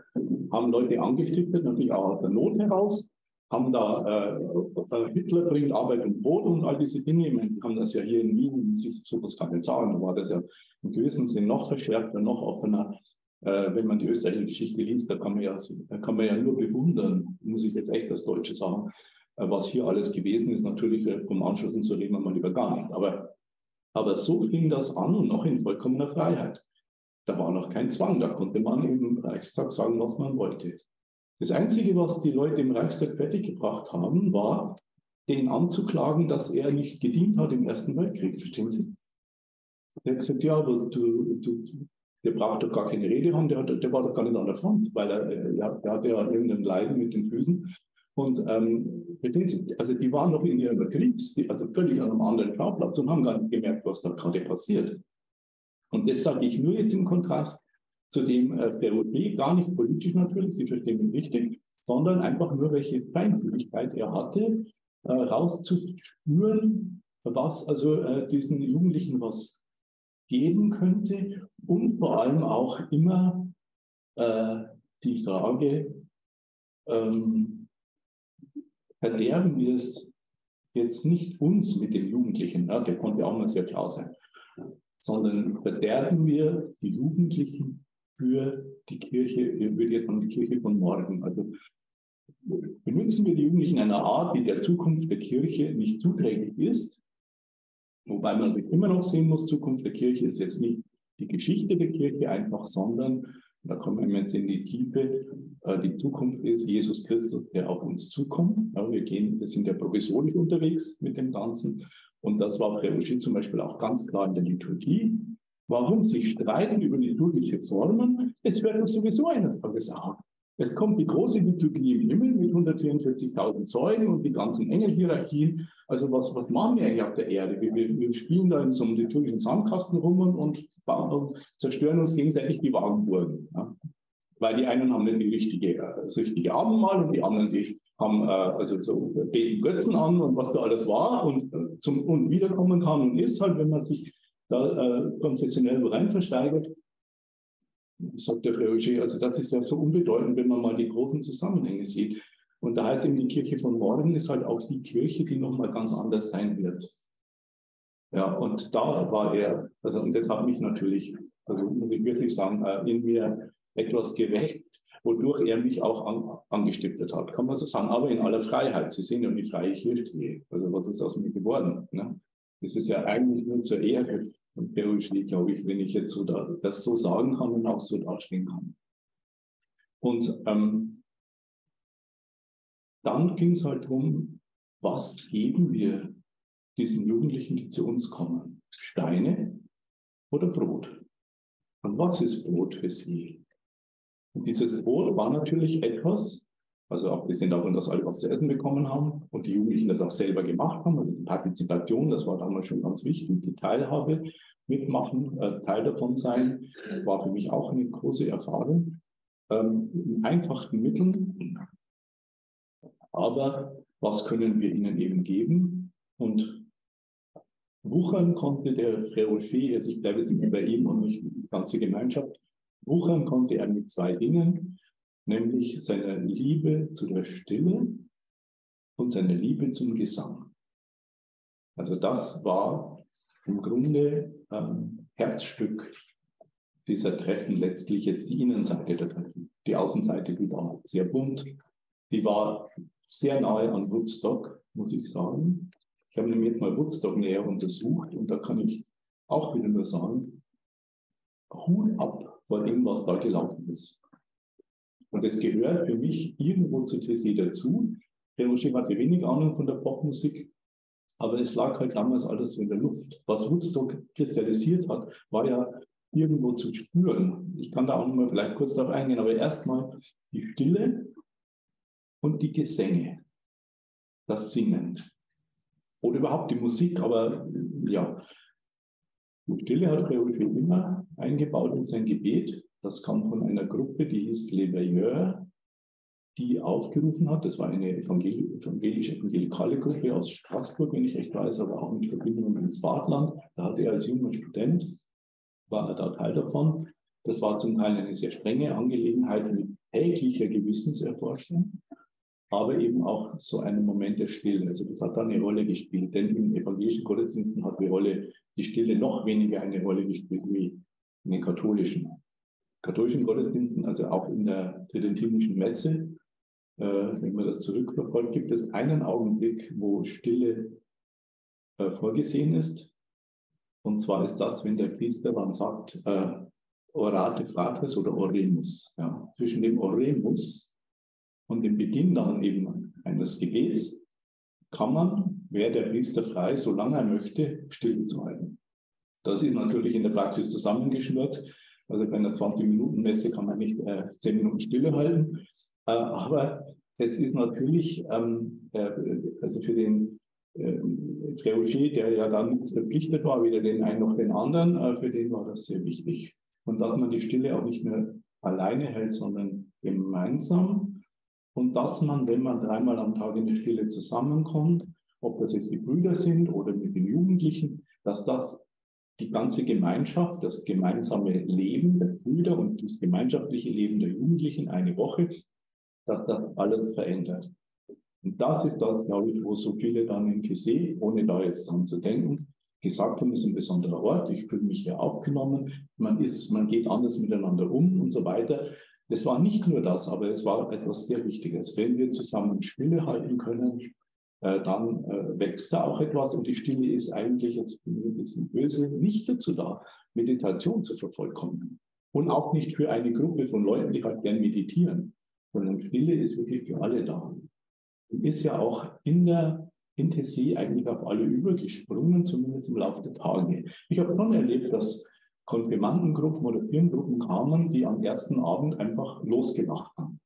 Haben Leute angestiftet, natürlich auch aus der Not heraus, haben da äh, Hitler bringt Arbeit und Brot und all diese Dinge. Ich die haben das ja hier in Wien, sich sowas kann nicht sagen, war das ja im gewissen Sinn noch verschärfter, noch offener. Äh, wenn man die österreichische Geschichte liest, da kann man ja, da kann man ja nur bewundern, muss ich jetzt echt als Deutsche sagen, äh, was hier alles gewesen ist. Natürlich äh, vom Anschlussen zu reden wir mal lieber gar nicht. Aber, aber so ging das an und noch in vollkommener Freiheit. Da war noch kein Zwang, da konnte man im Reichstag sagen, was man wollte. Das Einzige, was die Leute im Reichstag fertiggebracht haben, war, den anzuklagen, dass er nicht gedient hat im Ersten Weltkrieg. Verstehen Sie? Der hat gesagt, ja, aber du, du, der braucht doch gar keine Rede haben, der, hat, der war doch gar nicht an der Front, weil er, er, der hatte ja irgendein Leiden mit den Füßen. Und ähm, also die waren noch in ihrem Kriegs, also völlig an einem anderen Schauplatz und haben gar nicht gemerkt, was da gerade passiert. Und das sage ich nur jetzt im Kontrast zu dem äh, OP, gar nicht politisch natürlich, Sie verstehen mich richtig, sondern einfach nur, welche Feindlichkeit er hatte, äh, rauszuspüren, was also äh, diesen Jugendlichen was geben könnte und vor allem auch immer äh, die Frage, ähm, verderben wir es jetzt nicht uns mit dem Jugendlichen, ja, der konnte auch mal sehr klar sein, sondern verderben wir die Jugendlichen für die Kirche, würde jetzt sagen, die Kirche von morgen. Also benutzen wir die Jugendlichen in einer Art, die der Zukunft der Kirche nicht zuträglich ist, wobei man immer noch sehen muss, Zukunft der Kirche ist jetzt nicht die Geschichte der Kirche einfach, sondern da kommen wir jetzt in die Tiefe. Äh, die Zukunft ist Jesus Christus, der auf uns zukommt. wir gehen, wir sind ja provisorisch unterwegs mit dem Ganzen. Und das war Preußi zum Beispiel auch ganz klar in der Liturgie. Warum sich streiten über liturgische Formen? Es wird doch sowieso eines Tages auch. Es kommt die große Liturgie im Himmel mit 144.000 Zeugen und die ganzen Engelhierarchien. Also was, was machen wir eigentlich auf der Erde? Wir, wir, wir spielen da in so einem liturgischen Sandkasten rum und, und zerstören uns gegenseitig die Wagenburgen. Ja? Weil die einen haben nicht die richtige, das richtige Abendmahl und die anderen, die haben äh, also so beten Götzen an und was da alles war und, äh, zum, und wiederkommen kann und ist halt, wenn man sich da äh, konfessionell rein versteigert, sagt der Roger, also das ist ja so unbedeutend, wenn man mal die großen Zusammenhänge sieht. Und da heißt eben, die Kirche von morgen ist halt auch die Kirche, die nochmal ganz anders sein wird. Ja, und da war er, also, und das hat mich natürlich, also muss ich wirklich sagen, äh, in mir etwas geweckt, wodurch er mich auch an, angestiftet hat, kann man so sagen, aber in aller Freiheit. Sie sehen ja, wie frei ich stehe. Also was ist aus mir geworden? Ne? Das ist ja eigentlich nur zur Ehre und Peruschi, glaube ich, wenn ich jetzt so da, das so sagen kann und auch so dastehen kann. Und ähm, dann ging es halt darum, was geben wir diesen Jugendlichen, die zu uns kommen? Steine oder Brot? Und was ist Brot für sie? Und dieses Brot war natürlich etwas, also abgesehen davon, dass alle was zu essen bekommen haben und die Jugendlichen das auch selber gemacht haben, also die Partizipation, das war damals schon ganz wichtig, die Teilhabe, mitmachen, äh, Teil davon sein, war für mich auch eine große Erfahrung. Ähm, in einfachsten Mitteln, aber was können wir ihnen eben geben? Und wuchern konnte der Frère Rocher, also ich bleibe jetzt bei ihm und nicht die ganze Gemeinschaft, wuchern konnte er mit zwei Dingen nämlich seine Liebe zu der Stille und seine Liebe zum Gesang. Also das war im Grunde ähm, Herzstück dieser Treffen, letztlich jetzt die Innenseite der Treffen. Die Außenseite, die war sehr bunt, die war sehr nahe an Woodstock, muss ich sagen. Ich habe nämlich jetzt mal Woodstock näher untersucht und da kann ich auch wieder nur sagen, Hut ab vor dem, was da gelaufen ist. Und es gehört für mich irgendwo zu TC dazu. Der Roger hatte wenig Ahnung von der Popmusik, aber es lag halt damals alles in der Luft. Was Woodstock kristallisiert hat, war ja irgendwo zu spüren. Ich kann da auch noch mal vielleicht kurz darauf eingehen, aber erstmal die Stille und die Gesänge, das Singen. Oder überhaupt die Musik, aber ja. Die Stille hat Roger immer eingebaut in sein Gebet. Das kam von einer Gruppe, die hieß Les Veilleurs, die aufgerufen hat. Das war eine evangelische evangelikale Gruppe aus Straßburg, wenn ich recht weiß, aber auch mit Verbindungen ins Badland. Da hatte er als junger Student, war er da Teil davon. Das war zum Teil eine sehr strenge Angelegenheit mit täglicher Gewissenserforschung, aber eben auch so einen Moment der Stille. Also das hat da eine Rolle gespielt, denn in evangelischen Gottesdiensten hat die Rolle, die Stille noch weniger eine Rolle gespielt wie in den katholischen katholischen Gottesdiensten, also auch in der tridentinischen Messe, äh, wenn man das zurückverfolgt, gibt es einen Augenblick, wo Stille äh, vorgesehen ist. Und zwar ist das, wenn der Priester dann sagt, äh, Orate Fratres oder Oremus. Ja. Zwischen dem Oremus und dem Beginn dann eben eines Gebets kann man, wäre der Priester frei, solange er möchte, still zu halten. Das ist natürlich in der Praxis zusammengeschnürt. Also bei einer 20-Minuten-Messe kann man nicht äh, 10 Minuten Stille halten. Äh, aber es ist natürlich, ähm, äh, also für den äh, der ja dann verpflichtet war, weder den einen noch den anderen, äh, für den war das sehr wichtig. Und dass man die Stille auch nicht mehr alleine hält, sondern gemeinsam. Und dass man, wenn man dreimal am Tag in der Stille zusammenkommt, ob das jetzt die Brüder sind oder mit den Jugendlichen, dass das die ganze Gemeinschaft, das gemeinsame Leben der Brüder und das gemeinschaftliche Leben der Jugendlichen eine Woche, dass das alles verändert. Und das ist das, glaube ich, wo so viele dann in Kissé, ohne da jetzt dran zu denken, gesagt haben, es ist ein besonderer Ort, ich fühle mich hier aufgenommen, man ist, man geht anders miteinander um und so weiter. Das war nicht nur das, aber es war etwas sehr Wichtiges. Wenn wir zusammen Stille halten können, äh, dann äh, wächst da auch etwas und die Stille ist eigentlich, jetzt bin ich ein bisschen böse, nicht dazu da, Meditation zu vervollkommnen. Und auch nicht für eine Gruppe von Leuten, die halt gern meditieren, sondern Stille ist wirklich für alle da ist ja auch in der Intensie eigentlich auf alle übergesprungen, zumindest im Laufe der Tage. Ich habe schon erlebt, dass Konfirmandengruppen oder Firmengruppen kamen, die am ersten Abend einfach losgelacht haben.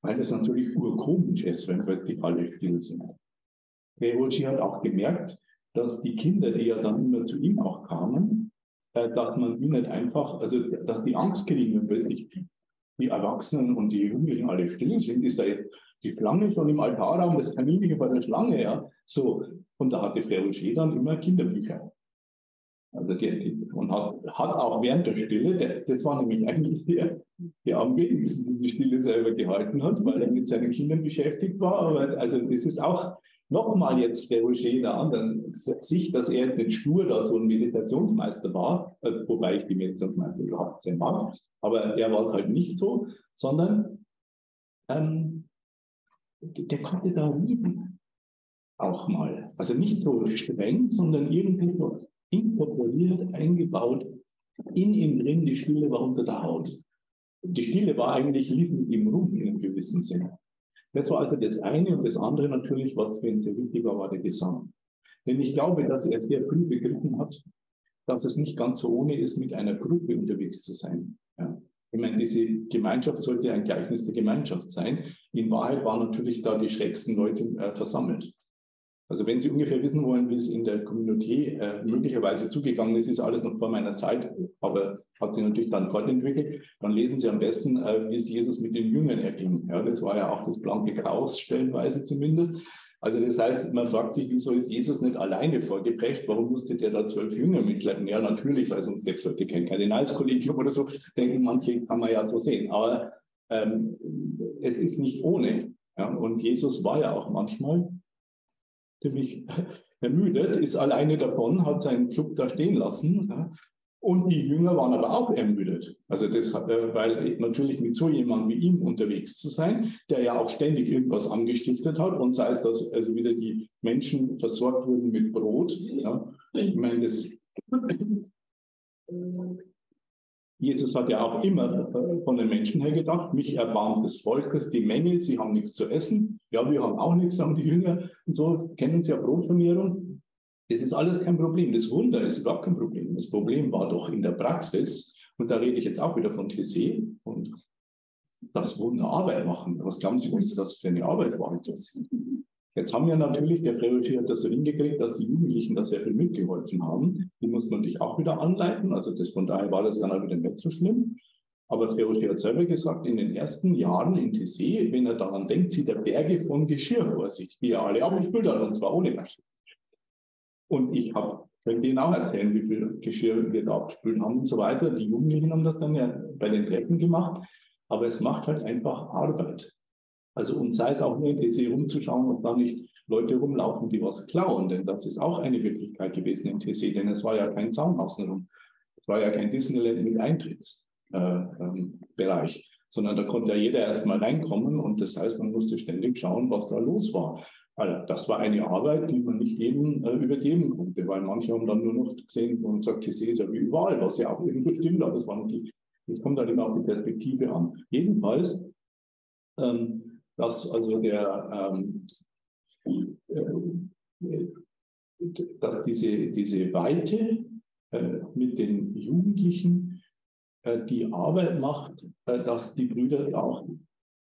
Weil das natürlich urkomisch ist, wenn plötzlich alle still sind. Reoji hat auch gemerkt, dass die Kinder, die ja dann immer zu ihm auch kamen, äh, dass man ihnen einfach, also dass die Angst kriegen, wenn plötzlich die Erwachsenen und die Jugendlichen alle still sind, ist da jetzt die Schlange schon im Altarraum, das Kaninchen bei der Schlange, ja. So. Und da hatte Frau Roger dann immer Kinderbücher. Also die, die, und hat, hat auch während der Stille, das war nämlich eigentlich der, der am wenigsten diese Stille selber gehalten hat, weil er mit seinen Kindern beschäftigt war. Aber also das ist auch nochmal jetzt der Roger in der anderen Sicht, dass er jetzt nicht stur da so ein Meditationsmeister war, äh, wobei ich die Meditationsmeister überhaupt sehr mag, aber er war es halt nicht so, sondern ähm, der konnte da lieben. Auch mal. Also nicht so streng, sondern irgendwie so inkorporiert, eingebaut, in ihm drin, die Stille war unter der Haut. Die Stille war eigentlich, lief ihm rum in einem gewissen Sinne. Das war also das eine und das andere natürlich, was für ihn sehr wichtig war, war der Gesang. Denn ich glaube, dass er sehr früh begriffen hat, dass es nicht ganz so ohne ist, mit einer Gruppe unterwegs zu sein. Ja. Ich meine, diese Gemeinschaft sollte ein Gleichnis der Gemeinschaft sein. In Wahrheit waren natürlich da die schrägsten Leute äh, versammelt. Also wenn Sie ungefähr wissen wollen, wie es in der Community äh, möglicherweise zugegangen ist, ist alles noch vor meiner Zeit, aber hat sich natürlich dann fortentwickelt, dann lesen Sie am besten, äh, wie es Jesus mit den Jüngern erging. Ja, das war ja auch das blanke Chaos, stellenweise zumindest. Also das heißt, man fragt sich, wieso ist Jesus nicht alleine vorgeprägt? Warum musste der da zwölf Jünger mitschleppen? Ja, natürlich, weil sonst gäbe es heute kein Kardinalskollegium oder so. Denken manche, kann man ja so sehen. Aber ähm, es ist nicht ohne. Ja? Und Jesus war ja auch manchmal ziemlich ermüdet, ist alleine davon, hat seinen Club da stehen lassen. Ja? Und die Jünger waren aber auch ermüdet. Also das, äh, weil natürlich mit so jemandem wie ihm unterwegs zu sein, der ja auch ständig irgendwas angestiftet hat und sei es, dass also wieder die Menschen versorgt wurden mit Brot. Ja. Ich meine, das, Jesus hat ja auch immer von den Menschen her gedacht, mich erbarmt des Volkes, die Menge, sie haben nichts zu essen. Ja, wir haben auch nichts, sagen die Jünger. Und so kennen sie ja Brotvermehrung. Das ist alles kein Problem. Das Wunder ist überhaupt kein Problem. Das Problem war doch in der Praxis, und da rede ich jetzt auch wieder von TC und das Wunder Arbeit machen. Was glauben Sie, was das für eine Arbeit war? Das, jetzt haben wir natürlich, der Priorität hat das so hingekriegt, dass die Jugendlichen da sehr viel mitgeholfen haben. Die mussten natürlich auch wieder anleiten. Also das, von daher war das dann auch wieder nicht so schlimm. Aber Ferrochi hat selber gesagt, in den ersten Jahren in TC, wenn er daran denkt, sieht er Berge von Geschirr vor sich, die er alle abgespült hat, und zwar ohne Maschine. Und ich habe könnte Ihnen auch erzählen, wie viel Geschirr wir da abgespült haben und so weiter. Die Jugendlichen haben das dann ja bei den Treppen gemacht. Aber es macht halt einfach Arbeit. Also und sei es auch nur in TC rumzuschauen, ob da nicht Leute rumlaufen, die was klauen. Denn das ist auch eine Wirklichkeit gewesen im TC, denn es war ja kein Zaun außenrum. Es war ja kein Disneyland mit Eintrittsbereich, äh, ähm, sondern da konnte ja jeder erst mal reinkommen und das heißt, man musste ständig schauen, was da los war. Also das war eine Arbeit, die man nicht jedem äh, übergeben konnte, weil manche haben dann nur noch gesehen und gesagt, TC ist ja wie überall, was ja auch irgendwo stimmt, aber das war natürlich Es kommt halt immer auf die Perspektive an. Jedenfalls, ähm, dass also der, ähm, äh, dass diese, diese Weite äh, mit den Jugendlichen äh, die Arbeit macht, äh, dass die Brüder auch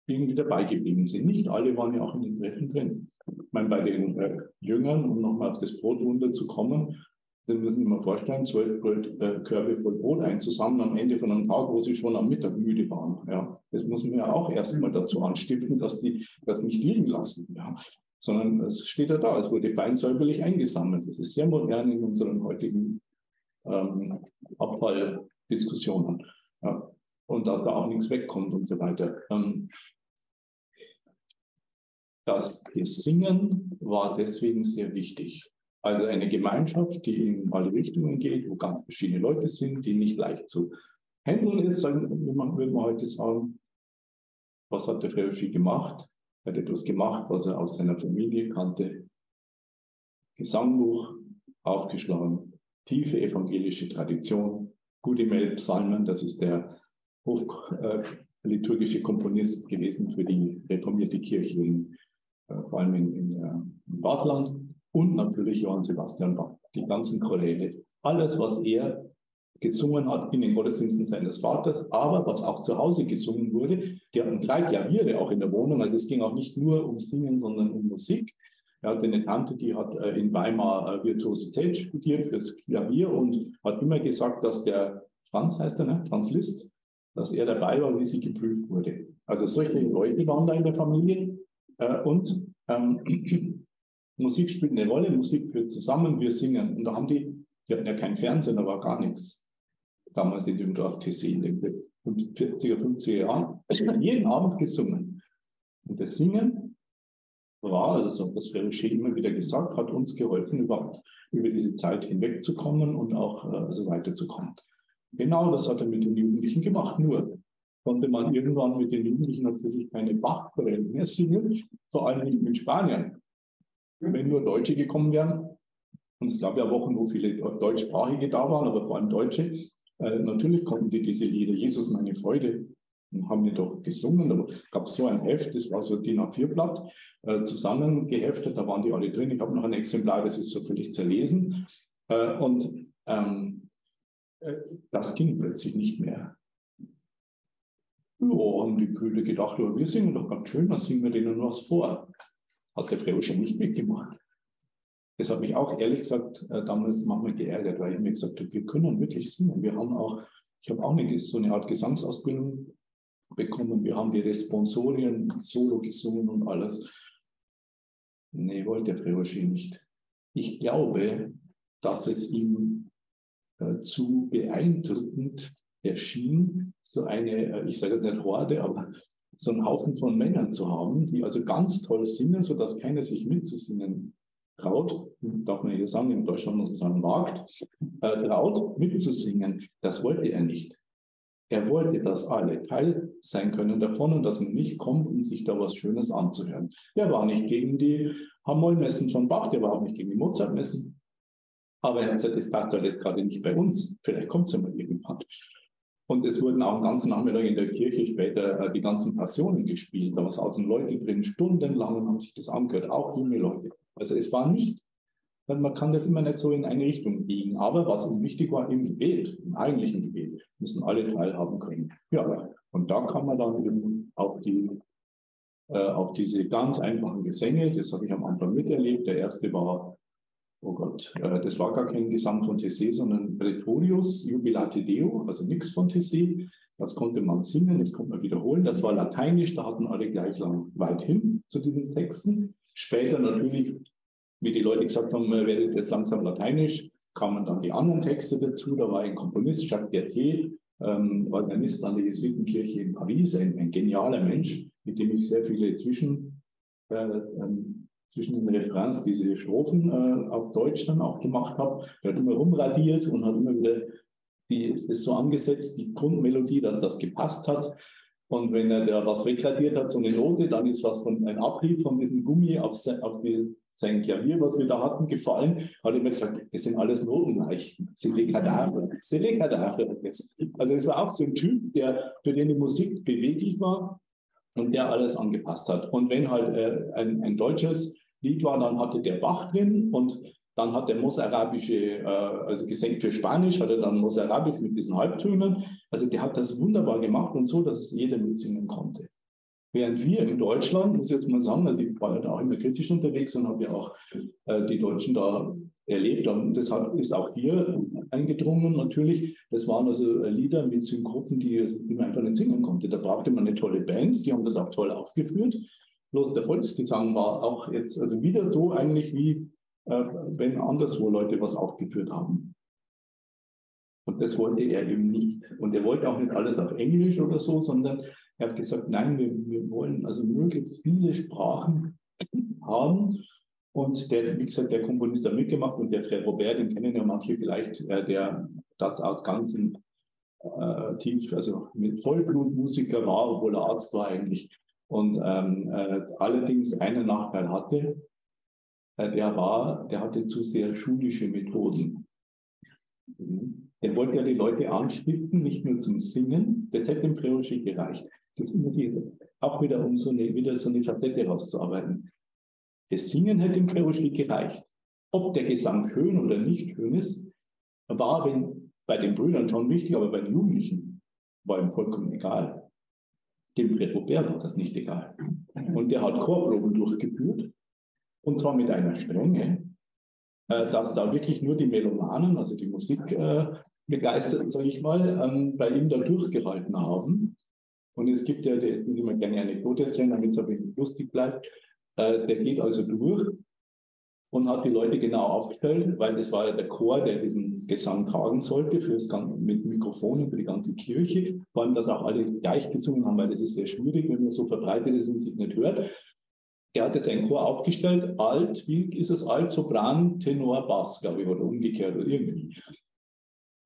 irgendwie dabei geblieben sind. Nicht alle waren ja auch in den Treffen drin. Ich meine, bei den äh, Jüngern, um nochmal auf das Brotwunder zu dann müssen Sie sich mal vorstellen, zwölf äh, Körbe voll Brot einzusammeln am Ende von einem Tag, wo sie schon am Mittag müde waren. Ja, das muss man ja auch erstmal dazu anstiften, dass die das nicht liegen lassen. Ja, sondern es steht ja da, es wurde fein säuberlich eingesammelt. Das ist sehr modern in unseren heutigen ähm, Abfalldiskussionen. Ja, und dass da auch nichts wegkommt und so weiter. Ähm, das Singen war deswegen sehr wichtig. Also eine Gemeinschaft, die in alle Richtungen geht, wo ganz verschiedene Leute sind, die nicht leicht zu handeln ist, würde man, heute sagen. Was hat der Freudschi gemacht? Er hat etwas gemacht, was er aus seiner Familie kannte. Gesangbuch aufgeschlagen, tiefe evangelische Tradition, gute Psalmen, das ist der hochliturgische äh, Komponist gewesen für die reformierte Kirche, in, äh, vor allem in, in, äh, im Badland und natürlich Johann Sebastian Bach, die ganzen Choräle. Alles, was er gesungen hat in den Gottesdiensten seines Vaters, aber was auch zu Hause gesungen wurde. Die hatten drei Klaviere auch in der Wohnung, also es ging auch nicht nur um Singen, sondern um Musik. Er hatte eine Tante, die hat äh, in Weimar äh, Virtuosität studiert fürs Klavier und hat immer gesagt, dass der Franz heißt er, ne? Franz Liszt, dass er dabei war, wie sie geprüft wurde. Also solche Leute waren da in der Familie äh, und ähm, Musik spielt eine Rolle, Musik führt zusammen, wir singen. Und da haben die, die hatten ja kein Fernsehen, da war gar nichts. Damals in dem Dorf Tessin, in den 40er, 50er Jahren, jeden Abend gesungen. Und das Singen war, also so hat das Freriche immer wieder gesagt, hat uns geholfen, überhaupt über diese Zeit hinwegzukommen und auch äh, also weiterzukommen. Genau das hat er mit den Jugendlichen gemacht. Nur konnte man irgendwann mit den Jugendlichen natürlich keine Bachforellen mehr singen, vor allem nicht mit Spaniern wenn nur Deutsche gekommen wären. Und es gab ja Wochen, wo viele Deutschsprachige da waren, aber vor allem Deutsche. Äh, natürlich konnten die diese Lieder, Jesus meine Freude, haben wir doch gesungen. Da gab es so ein Heft, das war so DIN A4-Blatt, äh, zusammengeheftet, da waren die alle drin. Ich habe noch ein Exemplar, das ist so völlig zerlesen. Äh, und ähm, äh, das ging plötzlich nicht mehr. Ja, haben die Brüder gedacht, ja, wir singen doch ganz schön, dann singen wir denen was vor hat der Freude nicht mitgemacht. Das hat mich auch ehrlich gesagt äh, damals manchmal geärgert, weil ich mir gesagt habe, wir können wirklich singen. Wir haben auch, ich habe auch eine, so eine Art Gesangsausbildung bekommen. Wir haben die Responsorien solo gesungen und alles. Nee, wollte der Freude nicht. Ich glaube, dass es ihm äh, zu beeindruckend erschien, so eine, äh, ich sage es nicht Horde, aber so einen Haufen von Männern zu haben, die also ganz toll singen, sodass keiner sich mitzusingen traut, darf man hier sagen, in Deutschland muss man sagen, wagt, äh, traut mitzusingen. Das wollte er nicht. Er wollte, dass alle Teil sein können davon und dass man nicht kommt, um sich da was Schönes anzuhören. Er war nicht gegen die Hamollmessen von Bach, der war auch nicht gegen die Mozartmessen. Aber er hat gesagt, das passt jetzt gerade nicht bei uns. Vielleicht kommt es ja mal irgendwann. Und es wurden auch den ganzen Nachmittag in der Kirche später äh, die ganzen Passionen gespielt. Da saßen Leute drin, stundenlang und haben sich das angehört, auch junge Leute. Also es war nicht, man kann das immer nicht so in eine Richtung biegen. Aber was wichtig war, im Gebet, im eigentlichen Gebet, müssen alle teilhaben können. Ja, und da kann man dann eben auf die äh, auf diese ganz einfachen Gesänge, das habe ich am Anfang miterlebt. Der erste war oh Gott, äh, das war gar kein Gesang von Tessé, sondern Pretorius Jubilate Deo, also nichts von Tessé. Das konnte man singen, das konnte man wiederholen. Das war lateinisch, da hatten alle gleich lang weit hin zu diesen Texten. Später natürlich, wie die Leute gesagt haben, werdet jetzt langsam lateinisch, kamen dann die anderen Texte dazu. Da war ein Komponist, Jacques Berthier, ähm, Organist an der Jesuitenkirche in Paris, ein, ein, genialer Mensch, mit dem ich sehr viele Zwischen, äh, ähm, zwischen den Refrains diese Strophen äh, auf Deutsch dann auch gemacht habe. Der hat immer rumradiert und hat immer wieder die, ist so angesetzt, die Grundmelodie, dass das gepasst hat. Und wenn er da was wegradiert hat, so eine Note, dann ist was von ein Abrieb von diesem Gummi auf, auf die sein Klavier, was wir da hatten, gefallen, hat immer gesagt, das sind alles Notenleichen, die Kadaver. Also es war auch so ein Typ, der für den die Musik beweglich war und der alles angepasst hat. Und wenn halt äh, ein, ein deutsches Lied war, dann hatte der Bach drin und dann hat der Mosarabische, äh, also gesenkt für Spanisch, hat er dann Mosarabisch mit diesen Halbtönen. Also der hat das wunderbar gemacht und so, dass es jeder mitsingen konnte. Während wir in Deutschland, muss ich jetzt mal sagen, also ich war ja da auch immer kritisch unterwegs und habe ja auch äh, die Deutschen da erlebt. Und das hat, ist auch hier eingedrungen natürlich. Das waren also Lieder mit Synkopen, die man einfach nicht singen konnte. Da brauchte man eine tolle Band, die haben das auch toll aufgeführt. Bloß der Volksgesang war auch jetzt also wieder so eigentlich wie äh, wenn anderswo Leute was aufgeführt haben. Und das wollte er eben nicht. Und er wollte auch nicht alles auf Englisch oder so, sondern er hat gesagt, nein, wir, wir wollen also möglichst viele Sprachen haben. Und der, wie gesagt, der Komponist hat mitgemacht und der Fred Robert, den kennen ja manche vielleicht, äh, der das aus ganzen äh, tief, also mit Vollblutmusiker war, obwohl er Arzt war eigentlich. Und ähm, äh, allerdings einen Nachteil hatte, äh, der war, der hatte zu sehr schulische Methoden. Der wollte ja die Leute anstiften, nicht nur zum Singen, das hätte dem Preoche gereicht. Das ist auch wieder, um so eine, wieder so eine Facette rauszuarbeiten. Das Singen hätte dem Preoche gereicht. Ob der Gesang schön oder nicht schön ist, war bei den Brüdern schon wichtig, aber bei den Jugendlichen war ihm vollkommen egal. Dem Fred Robert war das nicht egal. Und der hat Chorproben durchgeführt, und zwar mit einer Strenge, äh, dass da wirklich nur die Melomanen, also die Musik äh, sage ich mal, ähm, bei ihm da durchgehalten haben. Und es gibt ja, der will immer gerne eine Anekdote erzählen, damit es aber lustig bleibt. Äh, der geht also durch und hat die Leute genau aufgestellt, weil das war ja der Chor, der diesen Gesang tragen sollte, fürs, mit Mikrofonen für die ganze Kirche. Vor allem, dass auch alle gleich gesungen haben, weil das ist sehr schwierig, wenn man so verbreitet ist und sich nicht hört. Der hat jetzt einen Chor aufgestellt, alt, wie ist es alt, Sopran, Tenor, Bass, glaube ich, oder umgekehrt oder irgendwie.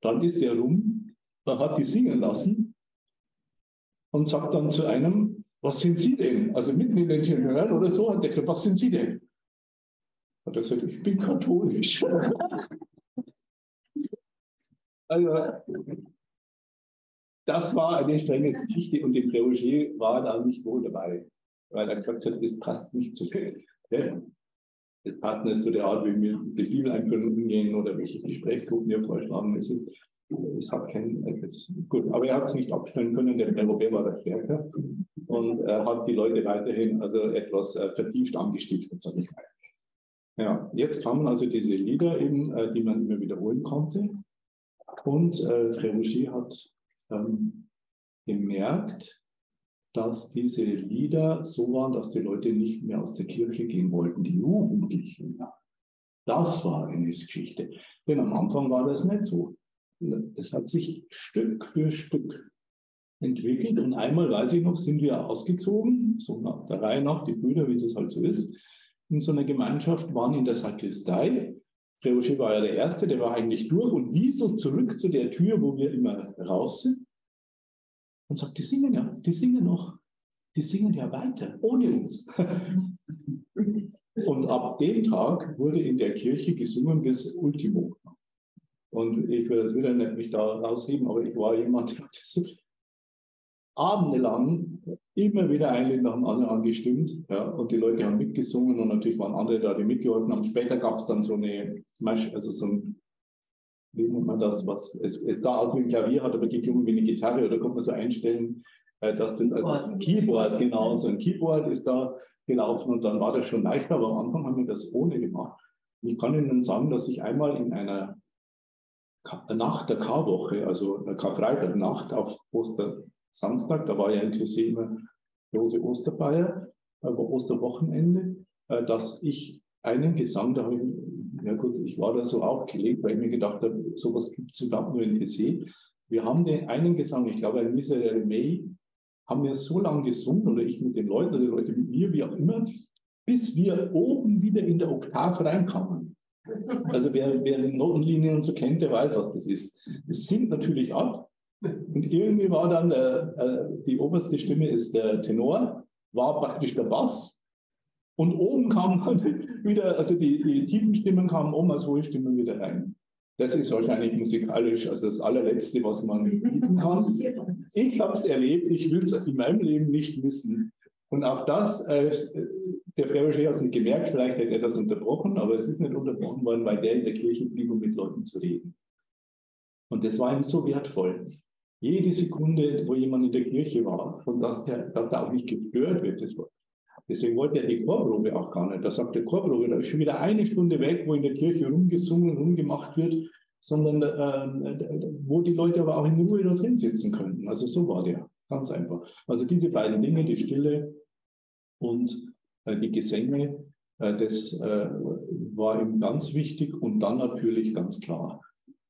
Dann ist er rum, hat die singen lassen und sagt dann zu einem, was sind Sie denn? Also mitten in den Tenor oder so, hat er gesagt, was sind Sie denn? Hat er gesagt, ich bin katholisch. also, das war eine strenge Geschichte und der Roger war da nicht wohl dabei weil er gesagt hat, das passt nicht zu viel. Das passt nicht zu der Art, wie wir mit der Bibeleinführung umgehen oder welche Gesprächsgruppen wir vorschlagen. Es ist, es hat kein, es, gut, aber er hat es nicht abstellen können, der Robert war der stärker und er hat die Leute weiterhin also etwas äh, vertieft angestiftet, sage ich mal. Ja, jetzt kamen also diese Lieder eben, äh, die man immer wiederholen konnte. Und äh, Frère hat ähm, gemerkt, dass diese Lieder so waren, dass die Leute nicht mehr aus der Kirche gehen wollten, die Jugendlichen. Das war eine Geschichte. Denn am Anfang war das nicht so. Es hat sich Stück für Stück entwickelt. Und einmal, weiß ich noch, sind wir ausgezogen, so nach der Reihe nach, die Brüder, wie das halt so ist, in so einer Gemeinschaft, waren in der Sakristei. Freuche war ja der Erste, der war eigentlich durch und wie so zurück zu der Tür, wo wir immer raus sind und sagt, die singen ja, die singen noch, die singen ja weiter, ohne uns. und ab dem Tag wurde in der Kirche gesungen bis Ultimo. Und ich will jetzt wieder nicht mich da rausheben, aber ich war jemand, der das abendelang immer wieder ein Lied nach dem anderen angestimmt. Ja, und die Leute haben mitgesungen und natürlich waren andere da, die mitgeholfen haben. Später gab es dann so eine, also so ein wie nennt man das, was es, es da auch wie ein Klavier hat, aber geht um wie eine Gitarre oder kommt man so einstellen, äh, dass das also ein Keyboard, genau, so ein Keyboard ist da gelaufen und dann war das schon leichter, aber am Anfang haben wir das ohne gemacht. ich kann Ihnen sagen, dass ich einmal in einer Nacht der Karwoche, also Karfreitagnacht auf Ostersamstag, da war ja in TC immer große Osterfeier, aber Osterwochenende, äh, dass ich einen Gesang, da habe ich ja gut, ich war da so aufgelegt, weil ich mir gedacht habe, sowas gibt es überhaupt nur in TC. Wir haben den einen Gesang, ich glaube, ein Miserere May, haben wir so lange gesungen, oder ich mit den Leuten, oder die Leute mit mir, wie auch immer, bis wir oben wieder in der Oktav reinkamen. Also wer, wer Notenlinien und so kennt, der weiß, was das ist. Es singt natürlich ab. Und irgendwie war dann äh, äh, die oberste Stimme ist der Tenor, war praktisch der Bass Und oben kam dann wieder, also die, die tiefen Stimmen kamen oben als hohe Stimmen wieder rein. Das ist wahrscheinlich musikalisch, also das allerletzte, was man bieten kann. Ich habe es erlebt, ich will es in meinem Leben nicht missen. Und auch das, äh, der Frère hat es nicht gemerkt, vielleicht hätte er das unterbrochen, aber es ist nicht unterbrochen worden, weil der in der Kirche blieb, um mit Leuten zu reden. Und das war ihm so wertvoll. Jede Sekunde, wo jemand in der Kirche war, und dass der, dass der auch nicht gestört wird, das Deswegen wollte er die Chorprobe auch gar nicht. Da sagt der Chorprobe, da ist schon wieder eine Stunde weg, wo in der Kirche rumgesungen, rumgemacht wird, sondern äh, wo die Leute aber auch in Ruhe da drin sitzen könnten. Also so war der, ganz einfach. Also diese beiden Dinge, die Stille und äh, die Gesänge, äh, das äh, war ihm ganz wichtig und dann natürlich ganz klar.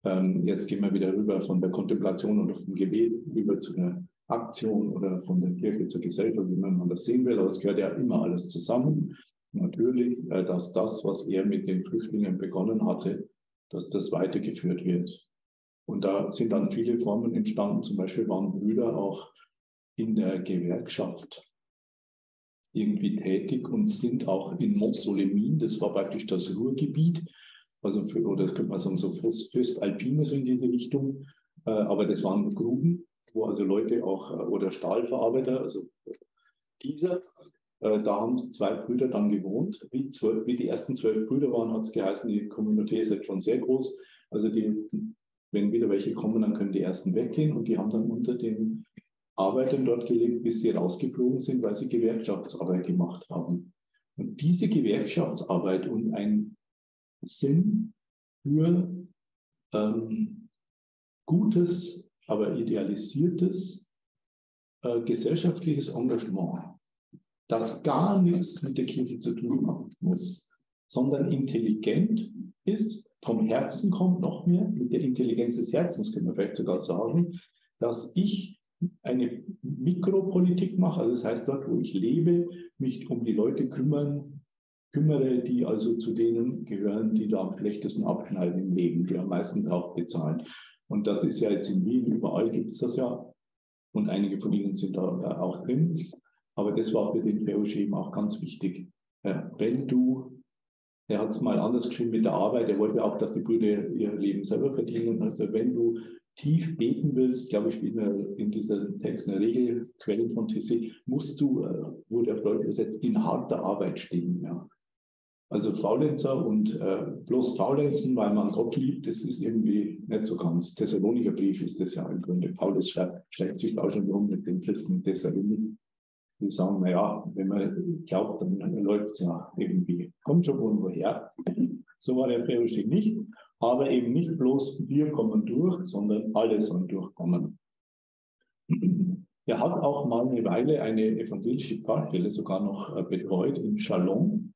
Ähm, jetzt gehen wir wieder rüber von der Kontemplation und vom Gebet über zu einer Aktion oder von der Kirche zur Gesellschaft, wie man das sehen will. Aber es gehört ja immer alles zusammen. Natürlich, äh, dass das, was er mit den Flüchtlingen begonnen hatte, dass das weitergeführt wird. Und da sind dann viele Formen entstanden. Zum Beispiel waren Brüder auch in der Gewerkschaft irgendwie tätig und sind auch in Montsolemin, das war praktisch das Ruhrgebiet, also für, oder das könnte man sagen, so Östalpines in diese Richtung, äh, aber das waren Gruben wo also Leute auch, äh, oder Stahlverarbeiter, also dieser, äh, da haben zwei Brüder dann gewohnt. Wie, zwölf, wie die ersten zwölf Brüder waren, hat es geheißen, die Kommunität ist jetzt schon sehr groß. Also die, wenn wieder welche kommen, dann können die ersten weggehen und die haben dann unter den Arbeitern dort gelebt, bis sie rausgeflogen sind, weil sie Gewerkschaftsarbeit gemacht haben. Und diese Gewerkschaftsarbeit und ein Sinn für ähm, gutes aber idealisiertes äh, gesellschaftliches Engagement, das gar nichts mit der Kirche zu tun haben muss, sondern intelligent ist, vom Herzen kommt noch mehr, mit der Intelligenz des Herzens können wir vielleicht sogar sagen, dass ich eine Mikropolitik mache, also das heißt dort, wo ich lebe, mich um die Leute kümmern, kümmere, die also zu denen gehören, die da am schlechtesten abschneiden im Leben, die am meisten drauf bezahlen. Und das ist ja jetzt in Wien, überall gibt es das ja. Und einige von ihnen sind da auch drin. Aber das war für den Feroche eben auch ganz wichtig. Wenn du, er hat es mal anders geschrieben mit der Arbeit, er wollte auch, dass die Brüder ihr Leben selber verdienen. Also wenn du tief beten willst, glaube ich, in, in dieser Text eine Regel, Quellen von TC, musst du, äh, wurde auf Deutsch übersetzt, in harter Arbeit stehen. Ja. Also Faulenzer und äh, bloß Faulenzen, weil man Gott liebt, das ist irgendwie nicht so ganz. Thessalonicher Brief ist das ja im Grunde. Paulus schlägt sich auch schon rum mit den Christen Thessalonik. Die sagen, naja, wenn man glaubt, dann, läuft es ja irgendwie. Kommt schon woher. So war der Priorität nicht. Aber eben nicht bloß wir kommen durch, sondern alle sollen durchkommen. Er hat auch mal eine Weile eine evangelische Pfarrstelle sogar noch äh, betreut in Chalon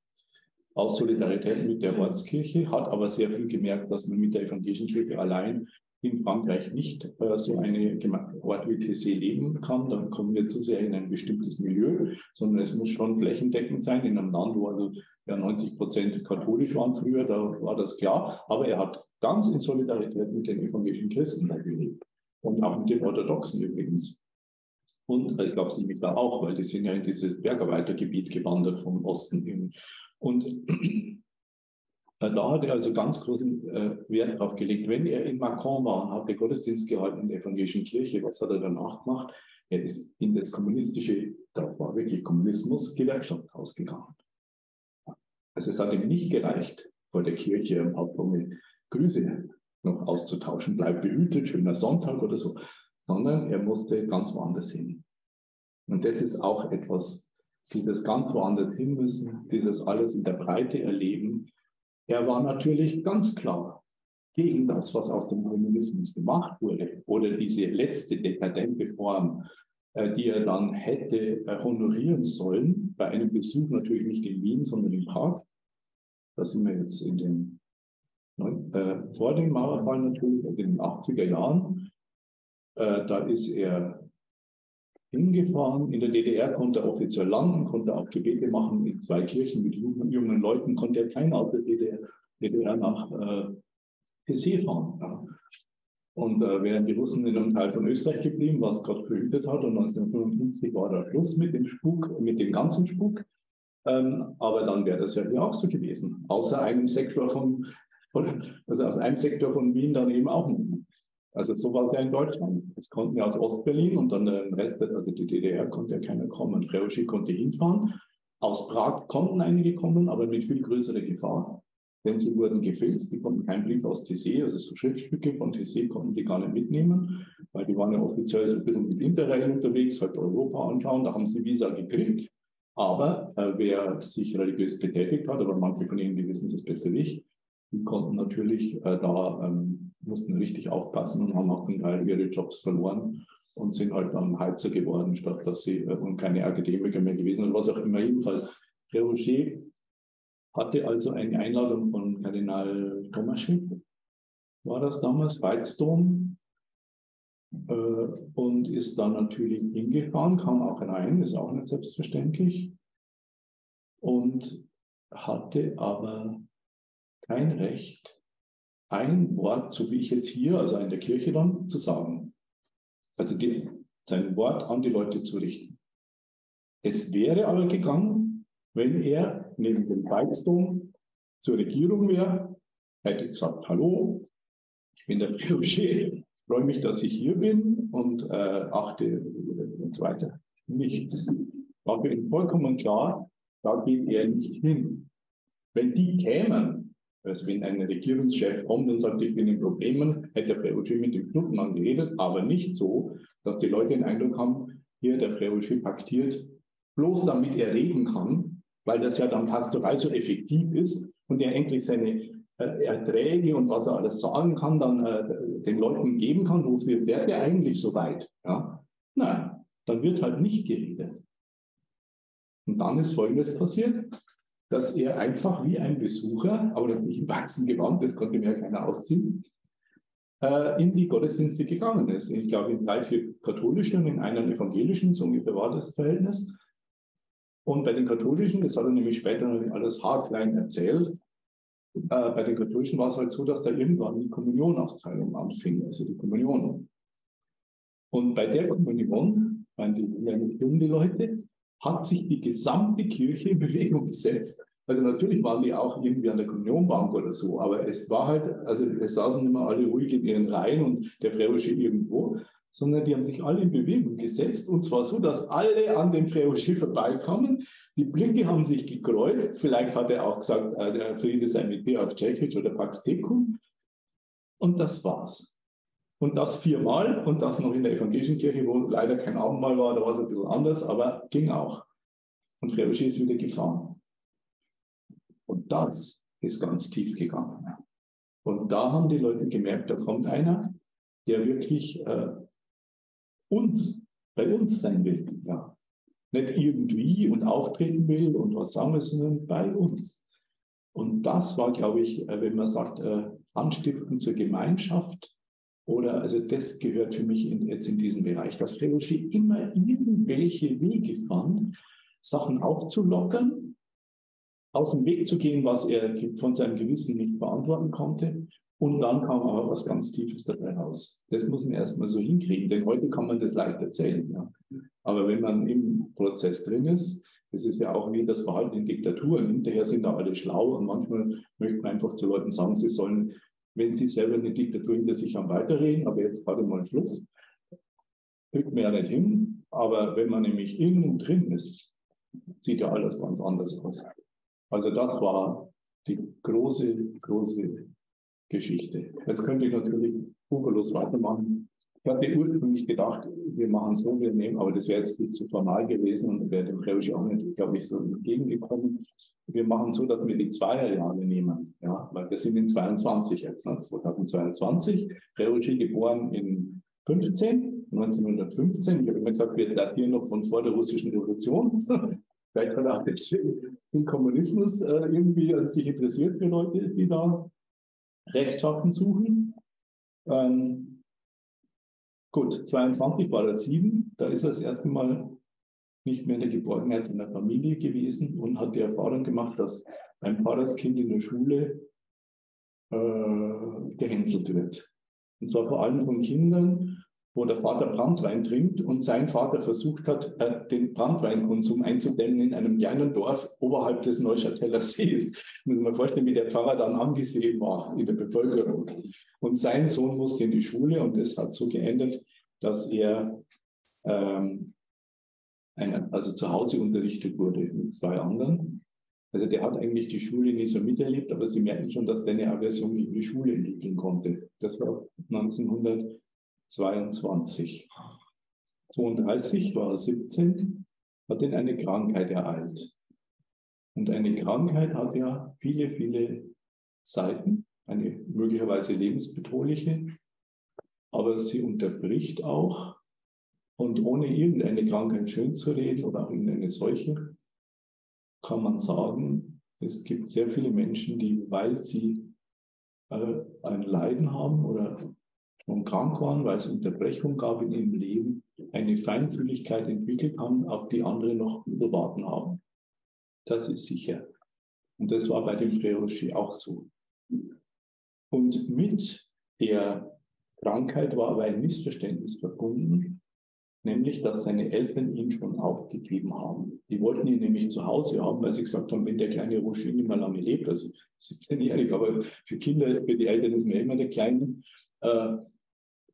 aus Solidarität mit der Ortskirche, hat aber sehr viel gemerkt, dass man mit der evangelischen Kirche allein in Frankreich nicht äh, so eine Ort wie TC leben kann. Dann kommen wir zu sehr in ein bestimmtes Milieu, sondern es muss schon flächendeckend sein in einem Land, wo also ja 90 Prozent katholisch waren früher, da war das klar. Aber er hat ganz in Solidarität mit den evangelischen Christen da gelebt und auch mit den Orthodoxen übrigens. Und äh, ich glaube, sie mit da auch, weil die sind ja in dieses Bergarbeitergebiet gewandert vom Osten in und äh, da hat er also ganz großen äh, Wert darauf gelegt. Wenn er in Macron war und hat den Gottesdienst gehalten in der evangelischen Kirche, was hat er danach gemacht? Er ist in das kommunistische, da war wirklich Kommunismus, Gewerkschaftshaus gegangen. Also es hat ihm nicht gereicht, vor der Kirche am Hauptbaum Grüße noch auszutauschen, bleib behütet, schöner Sonntag oder so, sondern er musste ganz woanders hin. Und das ist auch etwas, die das ganz woanders hin müssen, die das alles in der Breite erleben. Er war natürlich ganz klar gegen das, was aus dem Kommunismus gemacht wurde oder diese letzte dekadente Form, äh, die er dann hätte äh, honorieren sollen, bei einem Besuch natürlich nicht in Wien, sondern in Prag. Da sind wir jetzt in den, äh, vor dem Mauerfall natürlich, also in den 80er Jahren. Äh, da ist er hingefahren. In der DDR konnte er offiziell landen, konnte auch Gebete machen in zwei Kirchen mit jungen, Leuten, konnte er keiner aus DDR, DDR nach äh, PC fahren. Ja. Und äh, während die Russen in einem Teil von Österreich geblieben, was Gott behütet hat, und 1955 war der Schluss mit dem Spuk, mit dem ganzen Spuk. Ähm, aber dann wäre das ja hier auch so gewesen. Außer einem Sektor von, oder, also aus einem Sektor von Wien dann eben auch nicht. Also so war es ja in Deutschland. Es konnten ja aus Ostberlin und dann der Rest, also die DDR konnte ja keiner kommen. Freuschig konnte hinfahren. Aus Prag konnten einige kommen, aber mit viel größerer Gefahr, denn sie wurden gefilzt. Die konnten keinen Brief aus TC, also so Schriftstücke von TC konnten die gar nicht mitnehmen, weil die waren ja offiziell so ein bisschen mit Interrail unterwegs, halt Europa anschauen, da haben sie Visa gekriegt. Aber äh, wer sich religiös betätigt hat, aber manche von ihnen, die wissen es besser ich, die konnten natürlich äh, da, ähm, mussten richtig aufpassen und haben auch zum Teil ihre Jobs verloren und sind halt dann Heizer geworden, statt dass sie äh, und keine Akademiker mehr gewesen und was auch immer. Jedenfalls, Rocher hatte also eine Einladung von Kardinal Tomaschek, war das damals, Weizdom, äh, und ist dann natürlich hingefahren, kam auch rein, ist auch nicht selbstverständlich, und hatte aber kein Recht, ein Wort, so wie ich jetzt hier, also in der Kirche dann, zu sagen. Also die, sein Wort an die Leute zu richten. Es wäre aber gegangen, wenn er neben dem Reichsdom zur Regierung wäre, hätte gesagt, hallo, ich bin der Prioché, freue mich, dass ich hier bin und äh, achte und so weiter. Nichts. War für ihn vollkommen klar, da geht er nicht hin. Wenn die kämen also wenn ein Regierungschef kommt und sagt, ich bin in Problemen, hätte der Freude mit dem Knuttenmann geredet, aber nicht so, dass die Leute den Eindruck haben, hier der Freude paktiert, bloß damit er reden kann, weil das ja dann pastoral so effektiv ist und er endlich seine äh, Erträge und was er alles sagen kann, dann äh, den Leuten geben kann, wofür wäre er eigentlich so weit? Ja? Nein, dann wird halt nicht geredet. Und dann ist Folgendes passiert dass er einfach wie ein Besucher, aber natürlich im weißen Gewand, das konnte mir ja keiner ausziehen, äh, in die Gottesdienste gegangen ist. Ich glaube, in drei, vier katholischen und in einem evangelischen, so ungefähr war das Verhältnis. Und bei den katholischen, das hat er nämlich später noch alles haarklein erzählt, äh, bei den katholischen war es halt so, dass da irgendwann die Kommunionausteilung anfing, also die Kommunion. Und bei der Kommunion, waren die ja nicht die Leute, hat sich die gesamte Kirche in Bewegung gesetzt. Also natürlich waren die auch irgendwie an der Kommunionbank oder so, aber es war halt, also es saßen immer alle ruhig in ihren Reihen und der Freude irgendwo, sondern die haben sich alle in Bewegung gesetzt und zwar so, dass alle an dem Freude vorbeikamen. Die Blicke haben sich gekreuzt. Vielleicht hat er auch gesagt, äh, der Friede sei mit dir auf Tschechisch oder Pax Tecum. Und das war's. Und das viermal und das noch in der evangelischen Kirche, wo leider kein Abendmahl war, da war es ein bisschen anders, aber ging auch. Und Freude ist wieder gefahren. Und das ist ganz tief gegangen. Und da haben die Leute gemerkt, da kommt einer, der wirklich äh, uns, bei uns sein will. Ja. Nicht irgendwie und auftreten will und was sagen wir, sondern bei uns. Und das war, glaube ich, äh, wenn man sagt, äh, Anstiften zur Gemeinschaft, oder also das gehört für mich in, jetzt in diesen Bereich, dass Fellowship immer irgendwelche Wege fand, Sachen aufzulockern, aus dem Weg zu gehen, was er von seinem Gewissen nicht beantworten konnte. Und dann kam aber was ganz Tiefes dabei raus. Das muss man erstmal so hinkriegen, denn heute kann man das leicht erzählen. Ja. Aber wenn man im Prozess drin ist, das ist ja auch wie das Verhalten in Diktaturen. Hinterher sind da alle schlau und manchmal möchte man einfach zu Leuten sagen, sie sollen wenn sie selber eine Diktatur hinter sich haben, weiterreden, aber jetzt gerade mal Schluss. Kriegt man ja nicht hin, aber wenn man nämlich innen drin ist, sieht ja alles ganz anders aus. Also das war die große, große Geschichte. Jetzt könnte ich natürlich uferlos weitermachen. Ich hatte ursprünglich gedacht, wir machen so, wir nehmen, aber das wäre jetzt zu formal gewesen und wäre dem Kreusch auch nicht, glaube ich, so entgegengekommen. Wir machen so, dass wir die Zweierjahre nehmen, ja, weil wir sind in 22 jetzt, ne, 2022. Kreusch geboren in 15, 1915. Ich habe immer gesagt, wir datieren noch von vor der russischen Revolution. Vielleicht hat er auch den Kommunismus äh, irgendwie also sich interessiert für Leute, die da Rechtschaffen suchen. Ähm, Gut, 22 war er sieben, da ist er das erste Mal nicht mehr in der Geborgenheit seiner Familie gewesen und hat die Erfahrung gemacht, dass ein Pfarrerskind in der Schule äh, gehänselt wird. Und zwar vor allem von Kindern, wo der Vater Brandwein trinkt und sein Vater versucht hat, äh, den Brandweinkonsum einzudämmen in einem kleinen Dorf oberhalb des Neuchâteler Sees. Muss man vorstellen, wie der Pfarrer dann angesehen war in der Bevölkerung. Und sein Sohn musste in die Schule und das hat so geändert, dass er ähm, ein, also zu Hause unterrichtet wurde mit zwei anderen. Also der hat eigentlich die Schule nie so miterlebt, aber Sie merken schon, dass der eine Aversion gegen die Schule entwickeln konnte. Das war 1900 22. 32 war er 17, hat ihn eine Krankheit ereilt. Und eine Krankheit hat ja viele, viele Seiten, eine möglicherweise lebensbedrohliche, aber sie unterbricht auch. Und ohne irgendeine Krankheit schön zu reden oder auch irgendeine Seuche, kann man sagen, es gibt sehr viele Menschen, die, weil sie äh, ein Leiden haben oder und krank waren, weil es Unterbrechung gab in ihrem Leben, eine Feinfühligkeit entwickelt haben, auf die andere noch zu warten haben. Das ist sicher. Und das war bei dem Frère auch so. Und mit der Krankheit war aber ein Missverständnis verbunden, nämlich dass seine Eltern ihn schon aufgegeben haben. Die wollten ihn nämlich zu Hause haben, weil sie gesagt haben, wenn der kleine Roger nicht mehr lange lebt, also 17-jährig, aber für Kinder, für die Eltern ist man immer der Kleine, äh,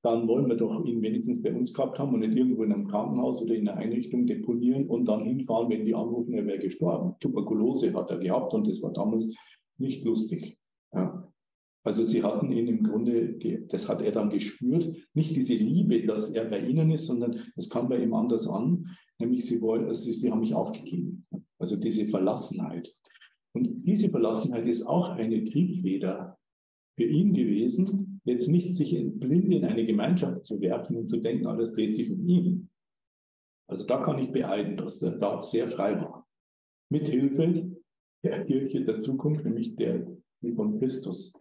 dann wollen wir doch ihn wenigstens bei uns gehabt haben und nicht irgendwo in einem Krankenhaus oder in einer Einrichtung deponieren und dann hinfahren, wenn die anrufen, er wäre gestorben. Tuberkulose hat er gehabt und das war damals nicht lustig. Ja. Also sie hatten ihn im Grunde, das hat er dann gespürt, nicht diese Liebe, dass er bei ihnen ist, sondern es kam bei ihm anders an, nämlich sie wollen, also sie haben mich aufgegeben. Also diese Verlassenheit. Und diese Verlassenheit ist auch eine Triebfeder für ihn gewesen, jetzt nicht sich in, blind in eine Gemeinschaft zu werfen und zu denken, alles dreht sich um ihn. Also da kann ich beeiden, dass er da sehr frei war. Mit Hilfe der Kirche der Zukunft, nämlich der, die von Christus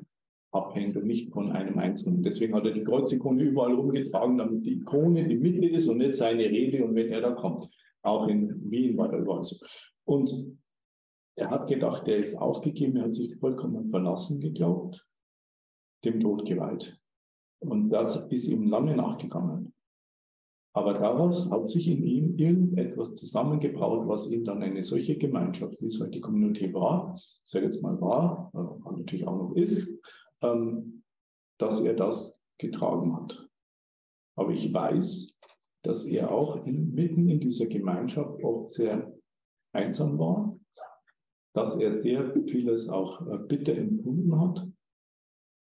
abhängt und nicht von einem Einzelnen. Deswegen hat er die Kreuzikone überall rumgetragen, damit die Ikone die Mitte ist und nicht seine Rede und wenn er da kommt. Auch in Wien war er überall so. Und er hat gedacht, er ist aufgegeben, er hat sich vollkommen verlassen geglaubt dem Tod geweiht. Und das ist ihm lange nachgegangen. Aber daraus hat sich in ihm irgendetwas zusammengebraut, was ihm dann eine solche Gemeinschaft, wie es heute die Community war, sage jetzt mal war, natürlich auch noch ist, ähm, dass er das getragen hat. Aber ich weiß, dass er auch in, mitten in dieser Gemeinschaft oft sehr einsam war, dass er sehr vieles auch äh, bitter empfunden hat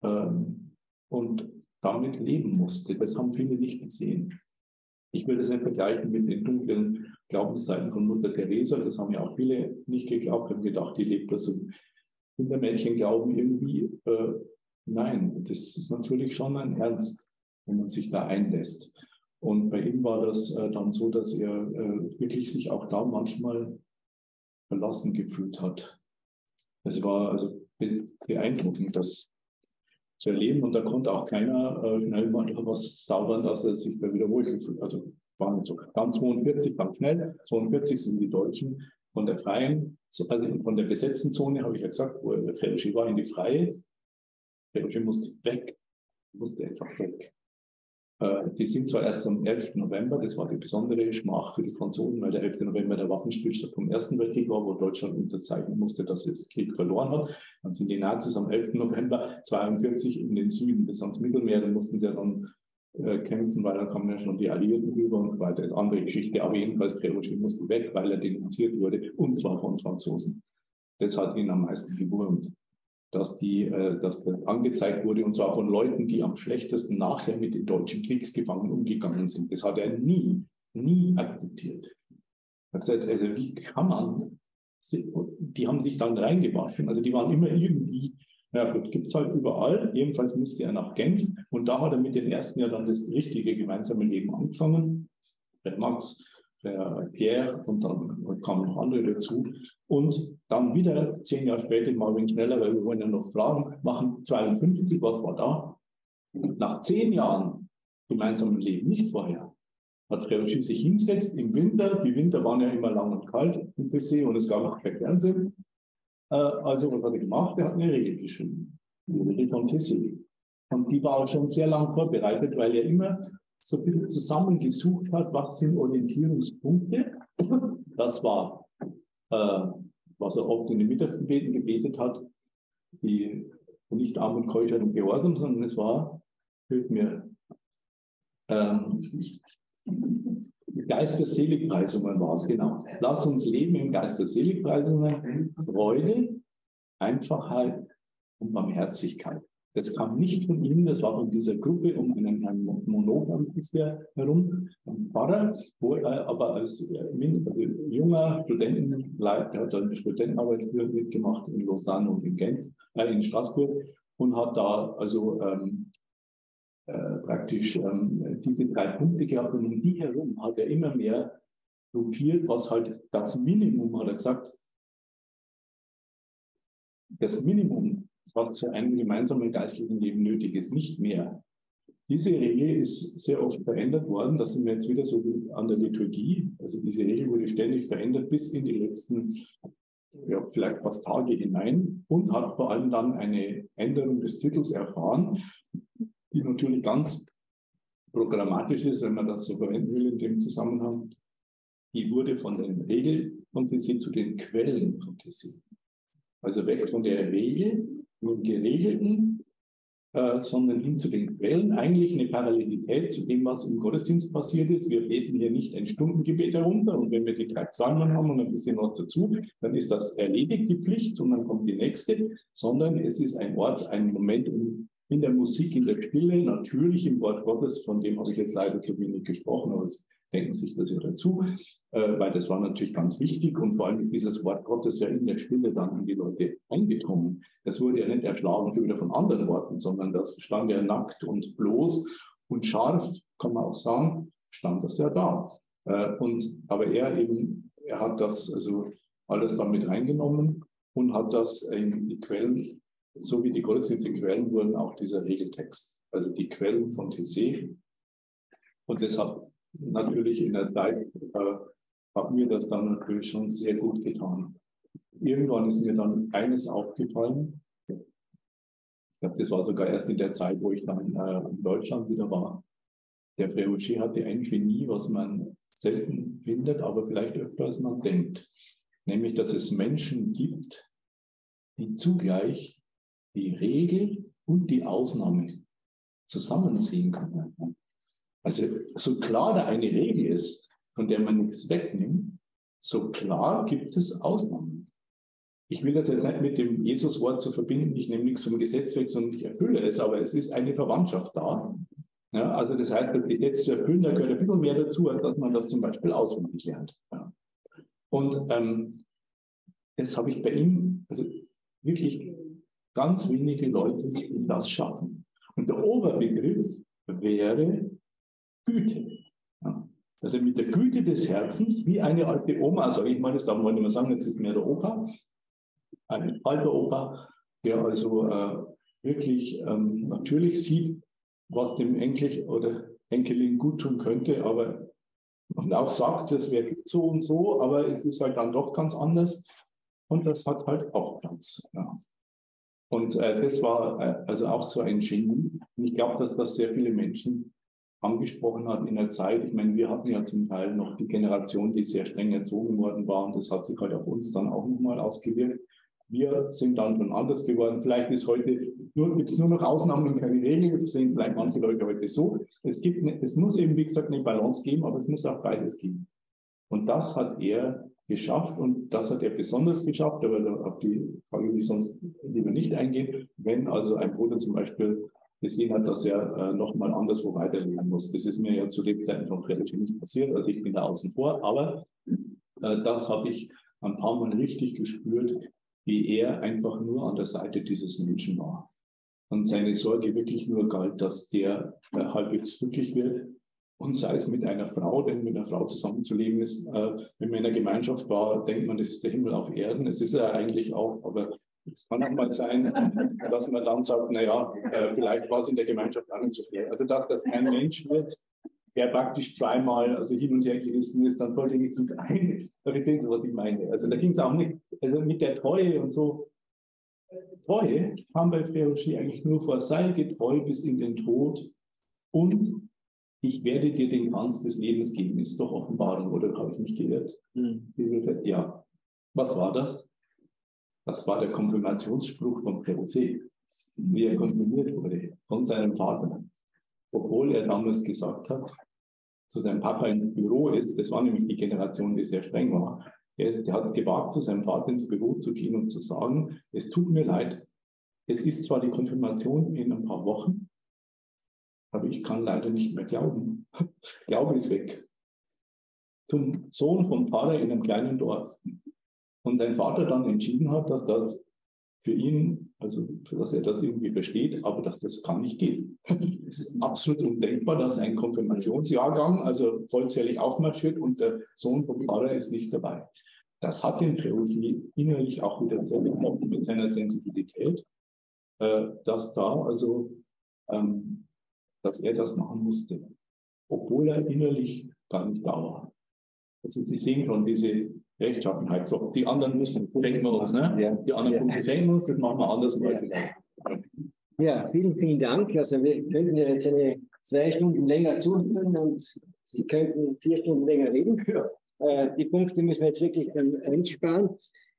ähm, und damit leben musste. Das haben viele nicht gesehen. Ich will das nicht vergleichen mit den dunklen Glaubenszeiten von Mutter Teresa. Das haben ja auch viele nicht geglaubt, haben gedacht, die lebt das im Kindermädchen glauben irgendwie. Äh, nein, das ist natürlich schon ein Ernst, wenn man sich da einlässt. Und bei ihm war das äh, dann so, dass er äh, wirklich sich auch da manchmal verlassen gefühlt hat. Es war also beeindruckend, dass zu erleben. Und da konnte auch keiner äh, schnell mal was zaubern, dass er sich da wieder wohlgefühlt hat. Also war nicht so. Dann 42, ganz schnell. 42 sind die Deutschen von der freien, also von der besetzten Zone, habe ich ja gesagt, wo der Ferischi war, in die freie. Ferischi musste weg, musste einfach weg. Äh, die sind zwar erst am 11. November, das war die besondere Schmach für die Franzosen, weil der 11. November der Waffenstillstand vom Ersten Weltkrieg war, wo Deutschland unterzeichnen musste, dass es Krieg verloren hat. Dann sind die Nazis am 11. November 42 in den Süden bis ans Mittelmeer, da mussten sie ja dann äh, kämpfen, weil dann kamen ja schon die Alliierten rüber und weiter. Das ist andere Geschichte. Aber jedenfalls, Perucci musste weg, weil er denunziert wurde, und zwar von Franzosen. Das hat ihn am meisten gewurmt dass, die, äh, dass das angezeigt wurde, und zwar von Leuten, die am schlechtesten nachher mit den deutschen Kriegsgefangenen umgegangen sind. Das hat er nie, nie akzeptiert. Er hat gesagt, also wie kann man, die haben sich dann reingewaschen, also die waren immer irgendwie, na gut, gibt es halt überall, jedenfalls musste er nach Genf und da hat er mit den ersten ja dann das richtige gemeinsame Leben angefangen. Der Max, der Pierre und dann kamen noch andere dazu. Und dann wieder zehn Jahre später, mal ein wenig schneller, weil wir wollen ja noch Fragen machen, 52, was war da? Nach zehn Jahren gemeinsamen Leben, nicht vorher, hat Freroschi sich hingesetzt im Winter. Die Winter waren ja immer lang und kalt im PC und es gab auch kein Fernsehen. Äh, also was hat er gemacht? Er hat eine Regel geschrieben, eine Regel von Tessé. Und die war auch schon sehr lang vorbereitet, weil er immer so ein bisschen zusammengesucht hat, was sind Orientierungspunkte. Das war, äh, was er oft in den Mittagsgebeten gebetet hat, die nicht Arm und Keuschheit und Gehorsam, sondern es war, hilft mir, ähm, Geist der Seligpreisungen war es, genau. Lass uns leben im Geist der Seligpreisungen, Freude, Einfachheit und Barmherzigkeit. Das kam nicht von ihm, das war von dieser Gruppe um einen Herrn Monogam herum, ein Pfarrer, wo er aber als äh, also junger Studenten, er hat dann Studentenarbeit mitgemacht in Lausanne und in Genf, äh, in Straßburg und hat da also ähm, äh, praktisch ähm, diese drei Punkte gehabt und um die herum hat er immer mehr blockiert, was halt das Minimum, hat er gesagt, das Minimum, was für einen gemeinsamen geistlichen Leben nötig ist, nicht mehr. Diese Regel ist sehr oft verändert worden. Da sind wir jetzt wieder so an der Liturgie. Also diese Regel wurde ständig verändert bis in die letzten, ja, vielleicht fast Tage hinein und hat vor allem dann eine Änderung des Titels erfahren, die natürlich ganz programmatisch ist, wenn man das so verwenden will in dem Zusammenhang. Die wurde von den Regeln von TC zu den Quellen von TC. Also weg von der Regel, Geregelten, äh, sondern hin zu den Quellen. Eigentlich eine Parallelität zu dem, was im Gottesdienst passiert ist. Wir beten hier nicht ein Stundengebet herunter und wenn wir die drei Psalmen haben und ein bisschen was dazu, dann ist das erledigt, die Pflicht, und dann kommt die nächste, sondern es ist ein Ort, ein Moment, um in der Musik, in der Stille, natürlich im Wort Gottes, von dem habe ich jetzt leider zu wenig gesprochen, aber es denken sich das ja dazu, äh, weil das war natürlich ganz wichtig und vor allem dieses Wort Gottes ja in der Stille dann in die Leute eingedrungen. Das wurde ja nicht erschlagen wieder von anderen Worten, sondern das stand ja nackt und bloß und scharf, kann man auch sagen, stand das ja da. Äh, und, aber er eben, er hat das also alles damit reingenommen und hat das in die Quellen so wie die Gottesdienste Quellen wurden auch dieser Regeltext, also die Quellen von TC. Und deshalb natürlich in der Zeit äh, hat mir das dann natürlich schon sehr gut getan. Irgendwann ist mir dann eines aufgefallen. Ich glaube, das war sogar erst in der Zeit, wo ich dann äh, in Deutschland wieder war. Der Frère hatte ein Genie, was man selten findet, aber vielleicht öfter als man denkt. Nämlich, dass es Menschen gibt, die zugleich die Regel und die Ausnahme zusammensehen können. Also so klar da eine Regel ist, von der man nichts wegnimmt, so klar gibt es Ausnahmen. Ich will das jetzt nicht mit dem Jesus-Wort zu verbinden, ich nehme nichts vom Gesetz weg, sondern ich erfülle es, aber es ist eine Verwandtschaft da. Ja, also das heißt, das jetzt zu erfüllen, da gehört ein bisschen mehr dazu, als dass man das zum Beispiel auswendig lernt. Ja. Und ähm, das habe ich bei ihm also wirklich ganz wenige Leute, die das schaffen. Und der Oberbegriff wäre Güte. Ja. Also mit der Güte des Herzens, wie eine alte Oma, sage ich mal, das darf man nicht mehr sagen, jetzt ist mehr der Opa, ein alter Opa, der also äh, wirklich ähm, natürlich sieht, was dem Enkel oder Enkelin gut tun könnte, aber und auch sagt, das wäre so und so, aber es ist halt dann doch ganz anders. Und das hat halt auch Platz. Ja. Und äh, das war äh, also auch so ein Genie. Und ich glaube, dass das sehr viele Menschen angesprochen hat in der Zeit. Ich meine, wir hatten ja zum Teil noch die Generation, die sehr streng erzogen worden war. Und das hat sich halt auf uns dann auch nochmal ausgewirkt. Wir sind dann schon anders geworden. Vielleicht ist heute nur, gibt es nur noch Ausnahmen und keine Regeln. Das sehen vielleicht manche Leute heute so. Es gibt, eine, es muss eben, wie gesagt, eine Balance geben, aber es muss auch beides geben. Und das hat er geschafft und das hat er besonders geschafft, aber auf die Frage will ich sonst lieber nicht eingehen. Wenn also ein Bruder zum Beispiel gesehen hat, dass er äh, nochmal anderswo weiterleben muss. Das ist mir ja zu dem Zeitpunkt noch relativ nicht passiert, also ich bin da außen vor, aber äh, das habe ich ein paar Mal richtig gespürt, wie er einfach nur an der Seite dieses Menschen war. Und seine Sorge wirklich nur galt, dass der äh, halbwegs glücklich wird und sei es mit einer Frau, denn mit einer Frau zusammenzuleben ist, äh, wenn man in einer Gemeinschaft war, denkt man, das ist der Himmel auf Erden. Es ist ja eigentlich auch, aber es kann auch mal sein, dass man dann sagt, naja, äh, vielleicht war es in der Gemeinschaft auch nicht so fair. Also dass das ein Mensch wird, der praktisch zweimal also hin und her gerissen ist, dann sollte wenigstens ein, versteht ihr, was ich meine. Also da ging es auch nicht, also mit der Treue und so. Treue haben bei Frère eigentlich nur vor, sei getreu bis in den Tod und ich werde dir den Glanz des Lebens geben, ist doch Offenbarung, oder habe ich mich geirrt? Mhm. Ja. Was war das? Das war der Konfirmationsspruch vom Prophet, wie er konfirmiert wurde von seinem Vater. Obwohl er damals gesagt hat, zu seinem Papa ins Büro ist, das war nämlich die Generation, die sehr streng war, der hat es gewagt, zu seinem Vater ins Büro zu gehen und zu sagen, es tut mir leid, es ist zwar die Konfirmation in ein paar Wochen, aber ich kann leider nicht mehr glauben. Glaube ist weg. Zum Sohn vom Pfarrer in einem kleinen Dorf. Und sein Vater dann entschieden hat, dass das für ihn, also dass er das irgendwie versteht, aber dass das gar nicht geht. Es ist absolut undenkbar, dass ein Konfirmationsjahrgang also vollzählig aufmarschiert und der Sohn vom Pfarrer ist nicht dabei. Das hat den Theologie innerlich auch wieder sehr mit seiner Sensibilität, äh, dass da also ähm, dass er das machen musste, obwohl er innerlich gar nicht da war. Also Sie sehen schon diese Rechtschaffenheit. So, die anderen müssen, denken wir uns, ne? Ja. Die anderen ja. Punkte denken uns, das machen wir anders. Ja. ja, vielen, vielen Dank. Also wir könnten jetzt eine zwei Stunden länger zuhören und Sie könnten vier Stunden länger reden. Äh, die Punkte müssen wir jetzt wirklich einsparen.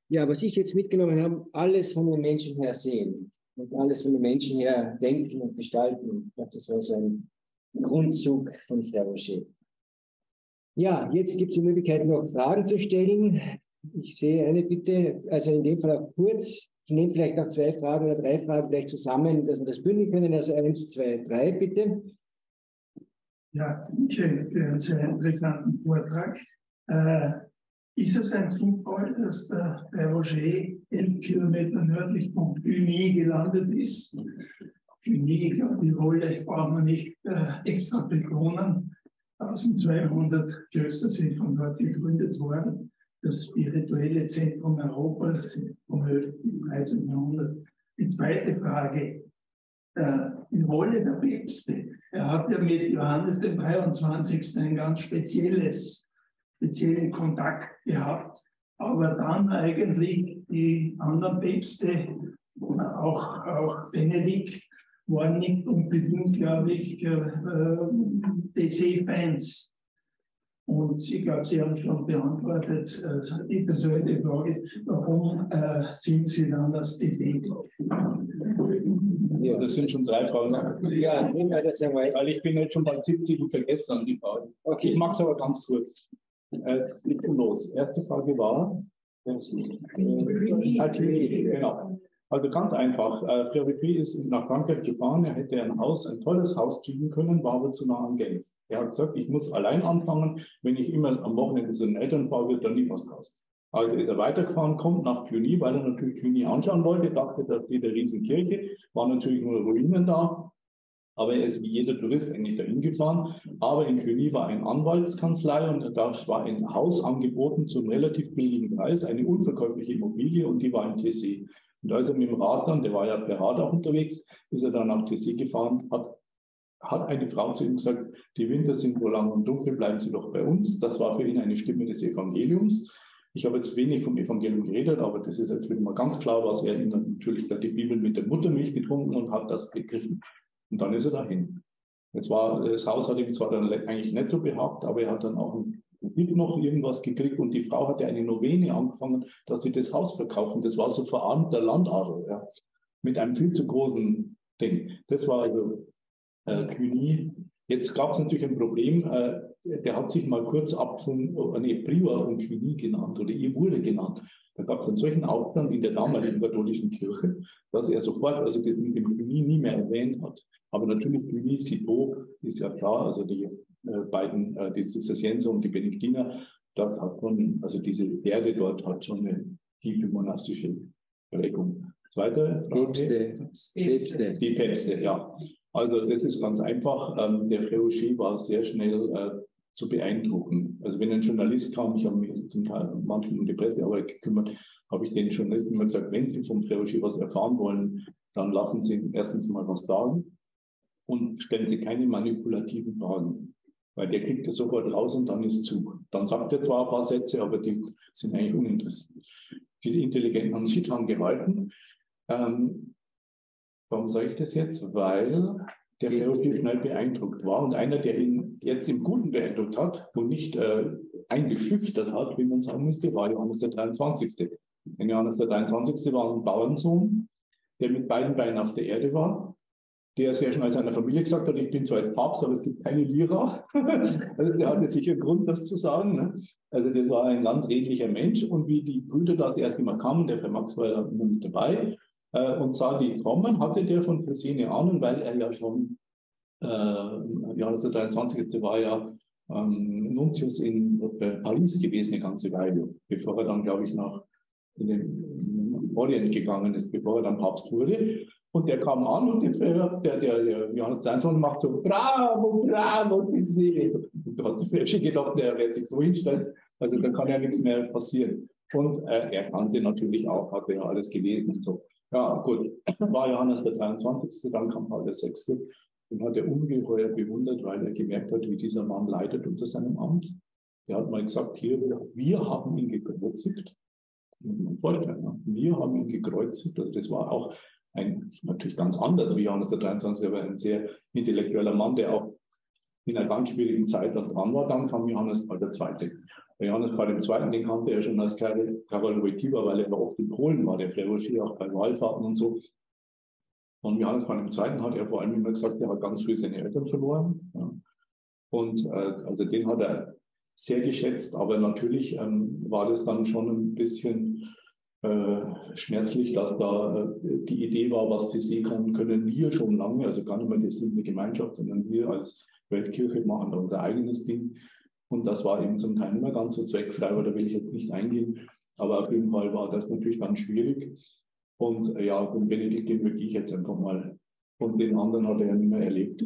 Ja, was ich jetzt mitgenommen habe, alles von den Menschen her sehen und alles von den Menschen her denken und gestalten. Ich glaube, das war so ein Grundzug von Ferrochet. Ja, jetzt gibt es die Möglichkeit, noch Fragen zu stellen. Ich sehe eine Bitte, also in dem Fall auch kurz. Ich nehme vielleicht noch zwei Fragen oder drei Fragen gleich zusammen, dass wir das bündeln können. Also eins, zwei, drei, bitte. Ja, danke für sehr interessanten Vortrag. Äh, ist es ein Zufall, dass der, Roger elf Kilometer nördlich von Cluny gelandet ist? Cluny, ich glaube, die Rolle braucht man nicht äh, extra betonen. 1200 Klöster sind von dort gegründet worden. Das spirituelle Zentrum Europas vom 11. bis 13. Jahrhundert. Die zweite Frage, äh, die Rolle der Päpste. Er hat ja mit Johannes dem 23. ein ganz spezielles speziellen Kontakt gehabt. Aber dann eigentlich die anderen Päpste, auch, auch Benedikt, waren nicht unbedingt, glaube ich, äh, DC-Fans. Und ich glaube, Sie haben schon beantwortet äh, die persönliche Frage, warum äh, sind Sie dann das DC? Ja, das sind schon drei Fragen. Ja, das einmal. Weil ich bin jetzt schon bei 70 und vergesse dann die Frage. Okay. Ich mache es aber ganz kurz. Es geht los. Erste Frage war, äh, genau. Also ganz einfach. Äh, Priorité ist nach Frankreich gefahren. Er hätte ein Haus, ein tolles Haus kriegen können, war aber zu nah an Geld. Er hat gesagt, ich muss allein anfangen. Wenn ich immer am Wochenende zu den Eltern fahre, wird dann nie was draus. Also ist er weitergefahren, kommt nach Cluny, weil er natürlich Cluny anschauen wollte, dachte, da steht eine Riesenkirche, war natürlich nur Ruinen da. Aber er ist wie jeder Tourist eigentlich dahin gefahren. Aber in Cluny war eine Anwaltskanzlei und da war ein Haus angeboten zum relativ billigen Preis, eine unverkäufliche Immobilie und die war in Tessé. Und da ist er mit dem Rad dann, der war ja per Rad auch unterwegs, ist er dann nach Tessé gefahren, hat, hat eine Frau zu ihm gesagt, die Winter sind wohl lang und dunkel, bleiben Sie doch bei uns. Das war für ihn eine Stimme des Evangeliums. Ich habe jetzt wenig vom Evangelium geredet, aber das ist jetzt mal ganz klar, was er natürlich hat die Bibel mit der Muttermilch getrunken und hat das begriffen. Und dann ist er dahin. Jetzt war, das Haus hat ihm zwar dann eigentlich nicht so behagt, aber er hat dann auch ein noch irgendwas gekriegt und die Frau hatte eine Novene angefangen, dass sie das Haus verkaufen. Das war so verarmter Landadel, ja, mit einem viel zu großen Ding. Das war also äh, Cluny. Jetzt gab es natürlich ein Problem, äh, der hat sich mal kurz ab von, äh, nee, Prior von Cluny genannt oder ihr wurde genannt. Da gab es einen solchen Aufstand in der damaligen katholischen Kirche, dass er sofort, also das mit dem Cluny nie mehr erwähnt hat. Aber natürlich Cluny, Citeaux ist ja klar, also die beiden, äh, die Cisterzienser und die Benediktiner, das hat schon, also diese Erde dort hat schon eine tiefe monastische Prägung. Zweite Frage. Päpste. Päpste. Die Päpste, ja. Also das ist ganz einfach. Ähm, der Freuchet war sehr schnell äh, zu beeindrucken. Also wenn ein Journalist kam, ich habe mich zum Teil manchmal um die Pressearbeit gekümmert, habe ich den Journalisten immer gesagt, wenn Sie vom Freuchet was erfahren wollen, dann lassen Sie erstens mal was sagen und stellen Sie keine manipulativen Fragen. Weil der kriegt das sofort raus und dann ist zu. Dann sagt er zwar ein paar Sätze, aber die sind eigentlich uninteressant. Die Intelligenten haben sich dran gehalten. Ähm, warum sage ich das jetzt? Weil der relativ schnell beeindruckt war. Und einer, der ihn jetzt im Guten beeindruckt hat und nicht äh, eingeschüchtert hat, wie man sagen müsste, war Johannes der 23. Denn Johannes der 23. war ein Bauernsohn, der mit beiden Beinen auf der Erde war, der sehr schnell seiner Familie gesagt hat, ich bin zwar jetzt Papst, aber es gibt keine Lira. also der hatte sicher Grund, das zu sagen. Ne? Also das war ein ganz redlicher Mensch. Und wie die Brüder das erste Mal kamen, der Max war ja immer mit dabei, äh, und sah die kommen, hatte der von eine Ahnung, weil er ja schon, äh, Johannes der 23. war ja ähm, Nuntius in äh, Paris gewesen eine ganze Weile, bevor er dann, glaube ich, nach in den Orient gegangen ist, bevor er dann Papst wurde. Und der kam an und der, der, der Johannes Steinson macht so, bravo, bravo, die Seele. Da hat der Fäsche gedacht, der wird sich so hinstellen, also da kann ja nichts mehr passieren. Und äh, er kannte natürlich auch, hatte ja alles gelesen und so. Ja, gut, war Johannes der 23., dann kam Paul der 6. und hat er ungeheuer bewundert, weil er gemerkt hat, wie dieser Mann leidet unter seinem Amt. Er hat mal gesagt, hier, wir haben ihn gekreuzigt. Wir haben ihn gekreuzigt. Also das war auch ein, natürlich ganz anders wie Johannes der 23., aber ein sehr intellektueller Mann, der auch in einer ganz schwierigen Zeit dran war. Dann kam Johannes Paul II. Johannes Paul II., den kannte er schon als Karol Wojtyła, weil er oft in Polen war, der Frérogier auch bei Wallfahrten und so. Und Johannes Paul II. hat er vor allem immer gesagt, er hat ganz früh seine Eltern verloren. Ja. Und äh, also den hat er sehr geschätzt, aber natürlich ähm, war das dann schon ein bisschen äh, schmerzlich, dass da äh, die Idee war, was die See kann, können wir schon lange, also gar nicht mehr das eine Gemeinschaft, sondern wir als Weltkirche machen da unser eigenes Ding. Und das war eben zum Teil mehr ganz so zweckfrei, aber da will ich jetzt nicht eingehen. Aber auf jeden Fall war das natürlich ganz schwierig. Und äh, ja, den Benedikt, den möchte ich jetzt einfach mal. Und den anderen hat er ja nicht mehr erlebt.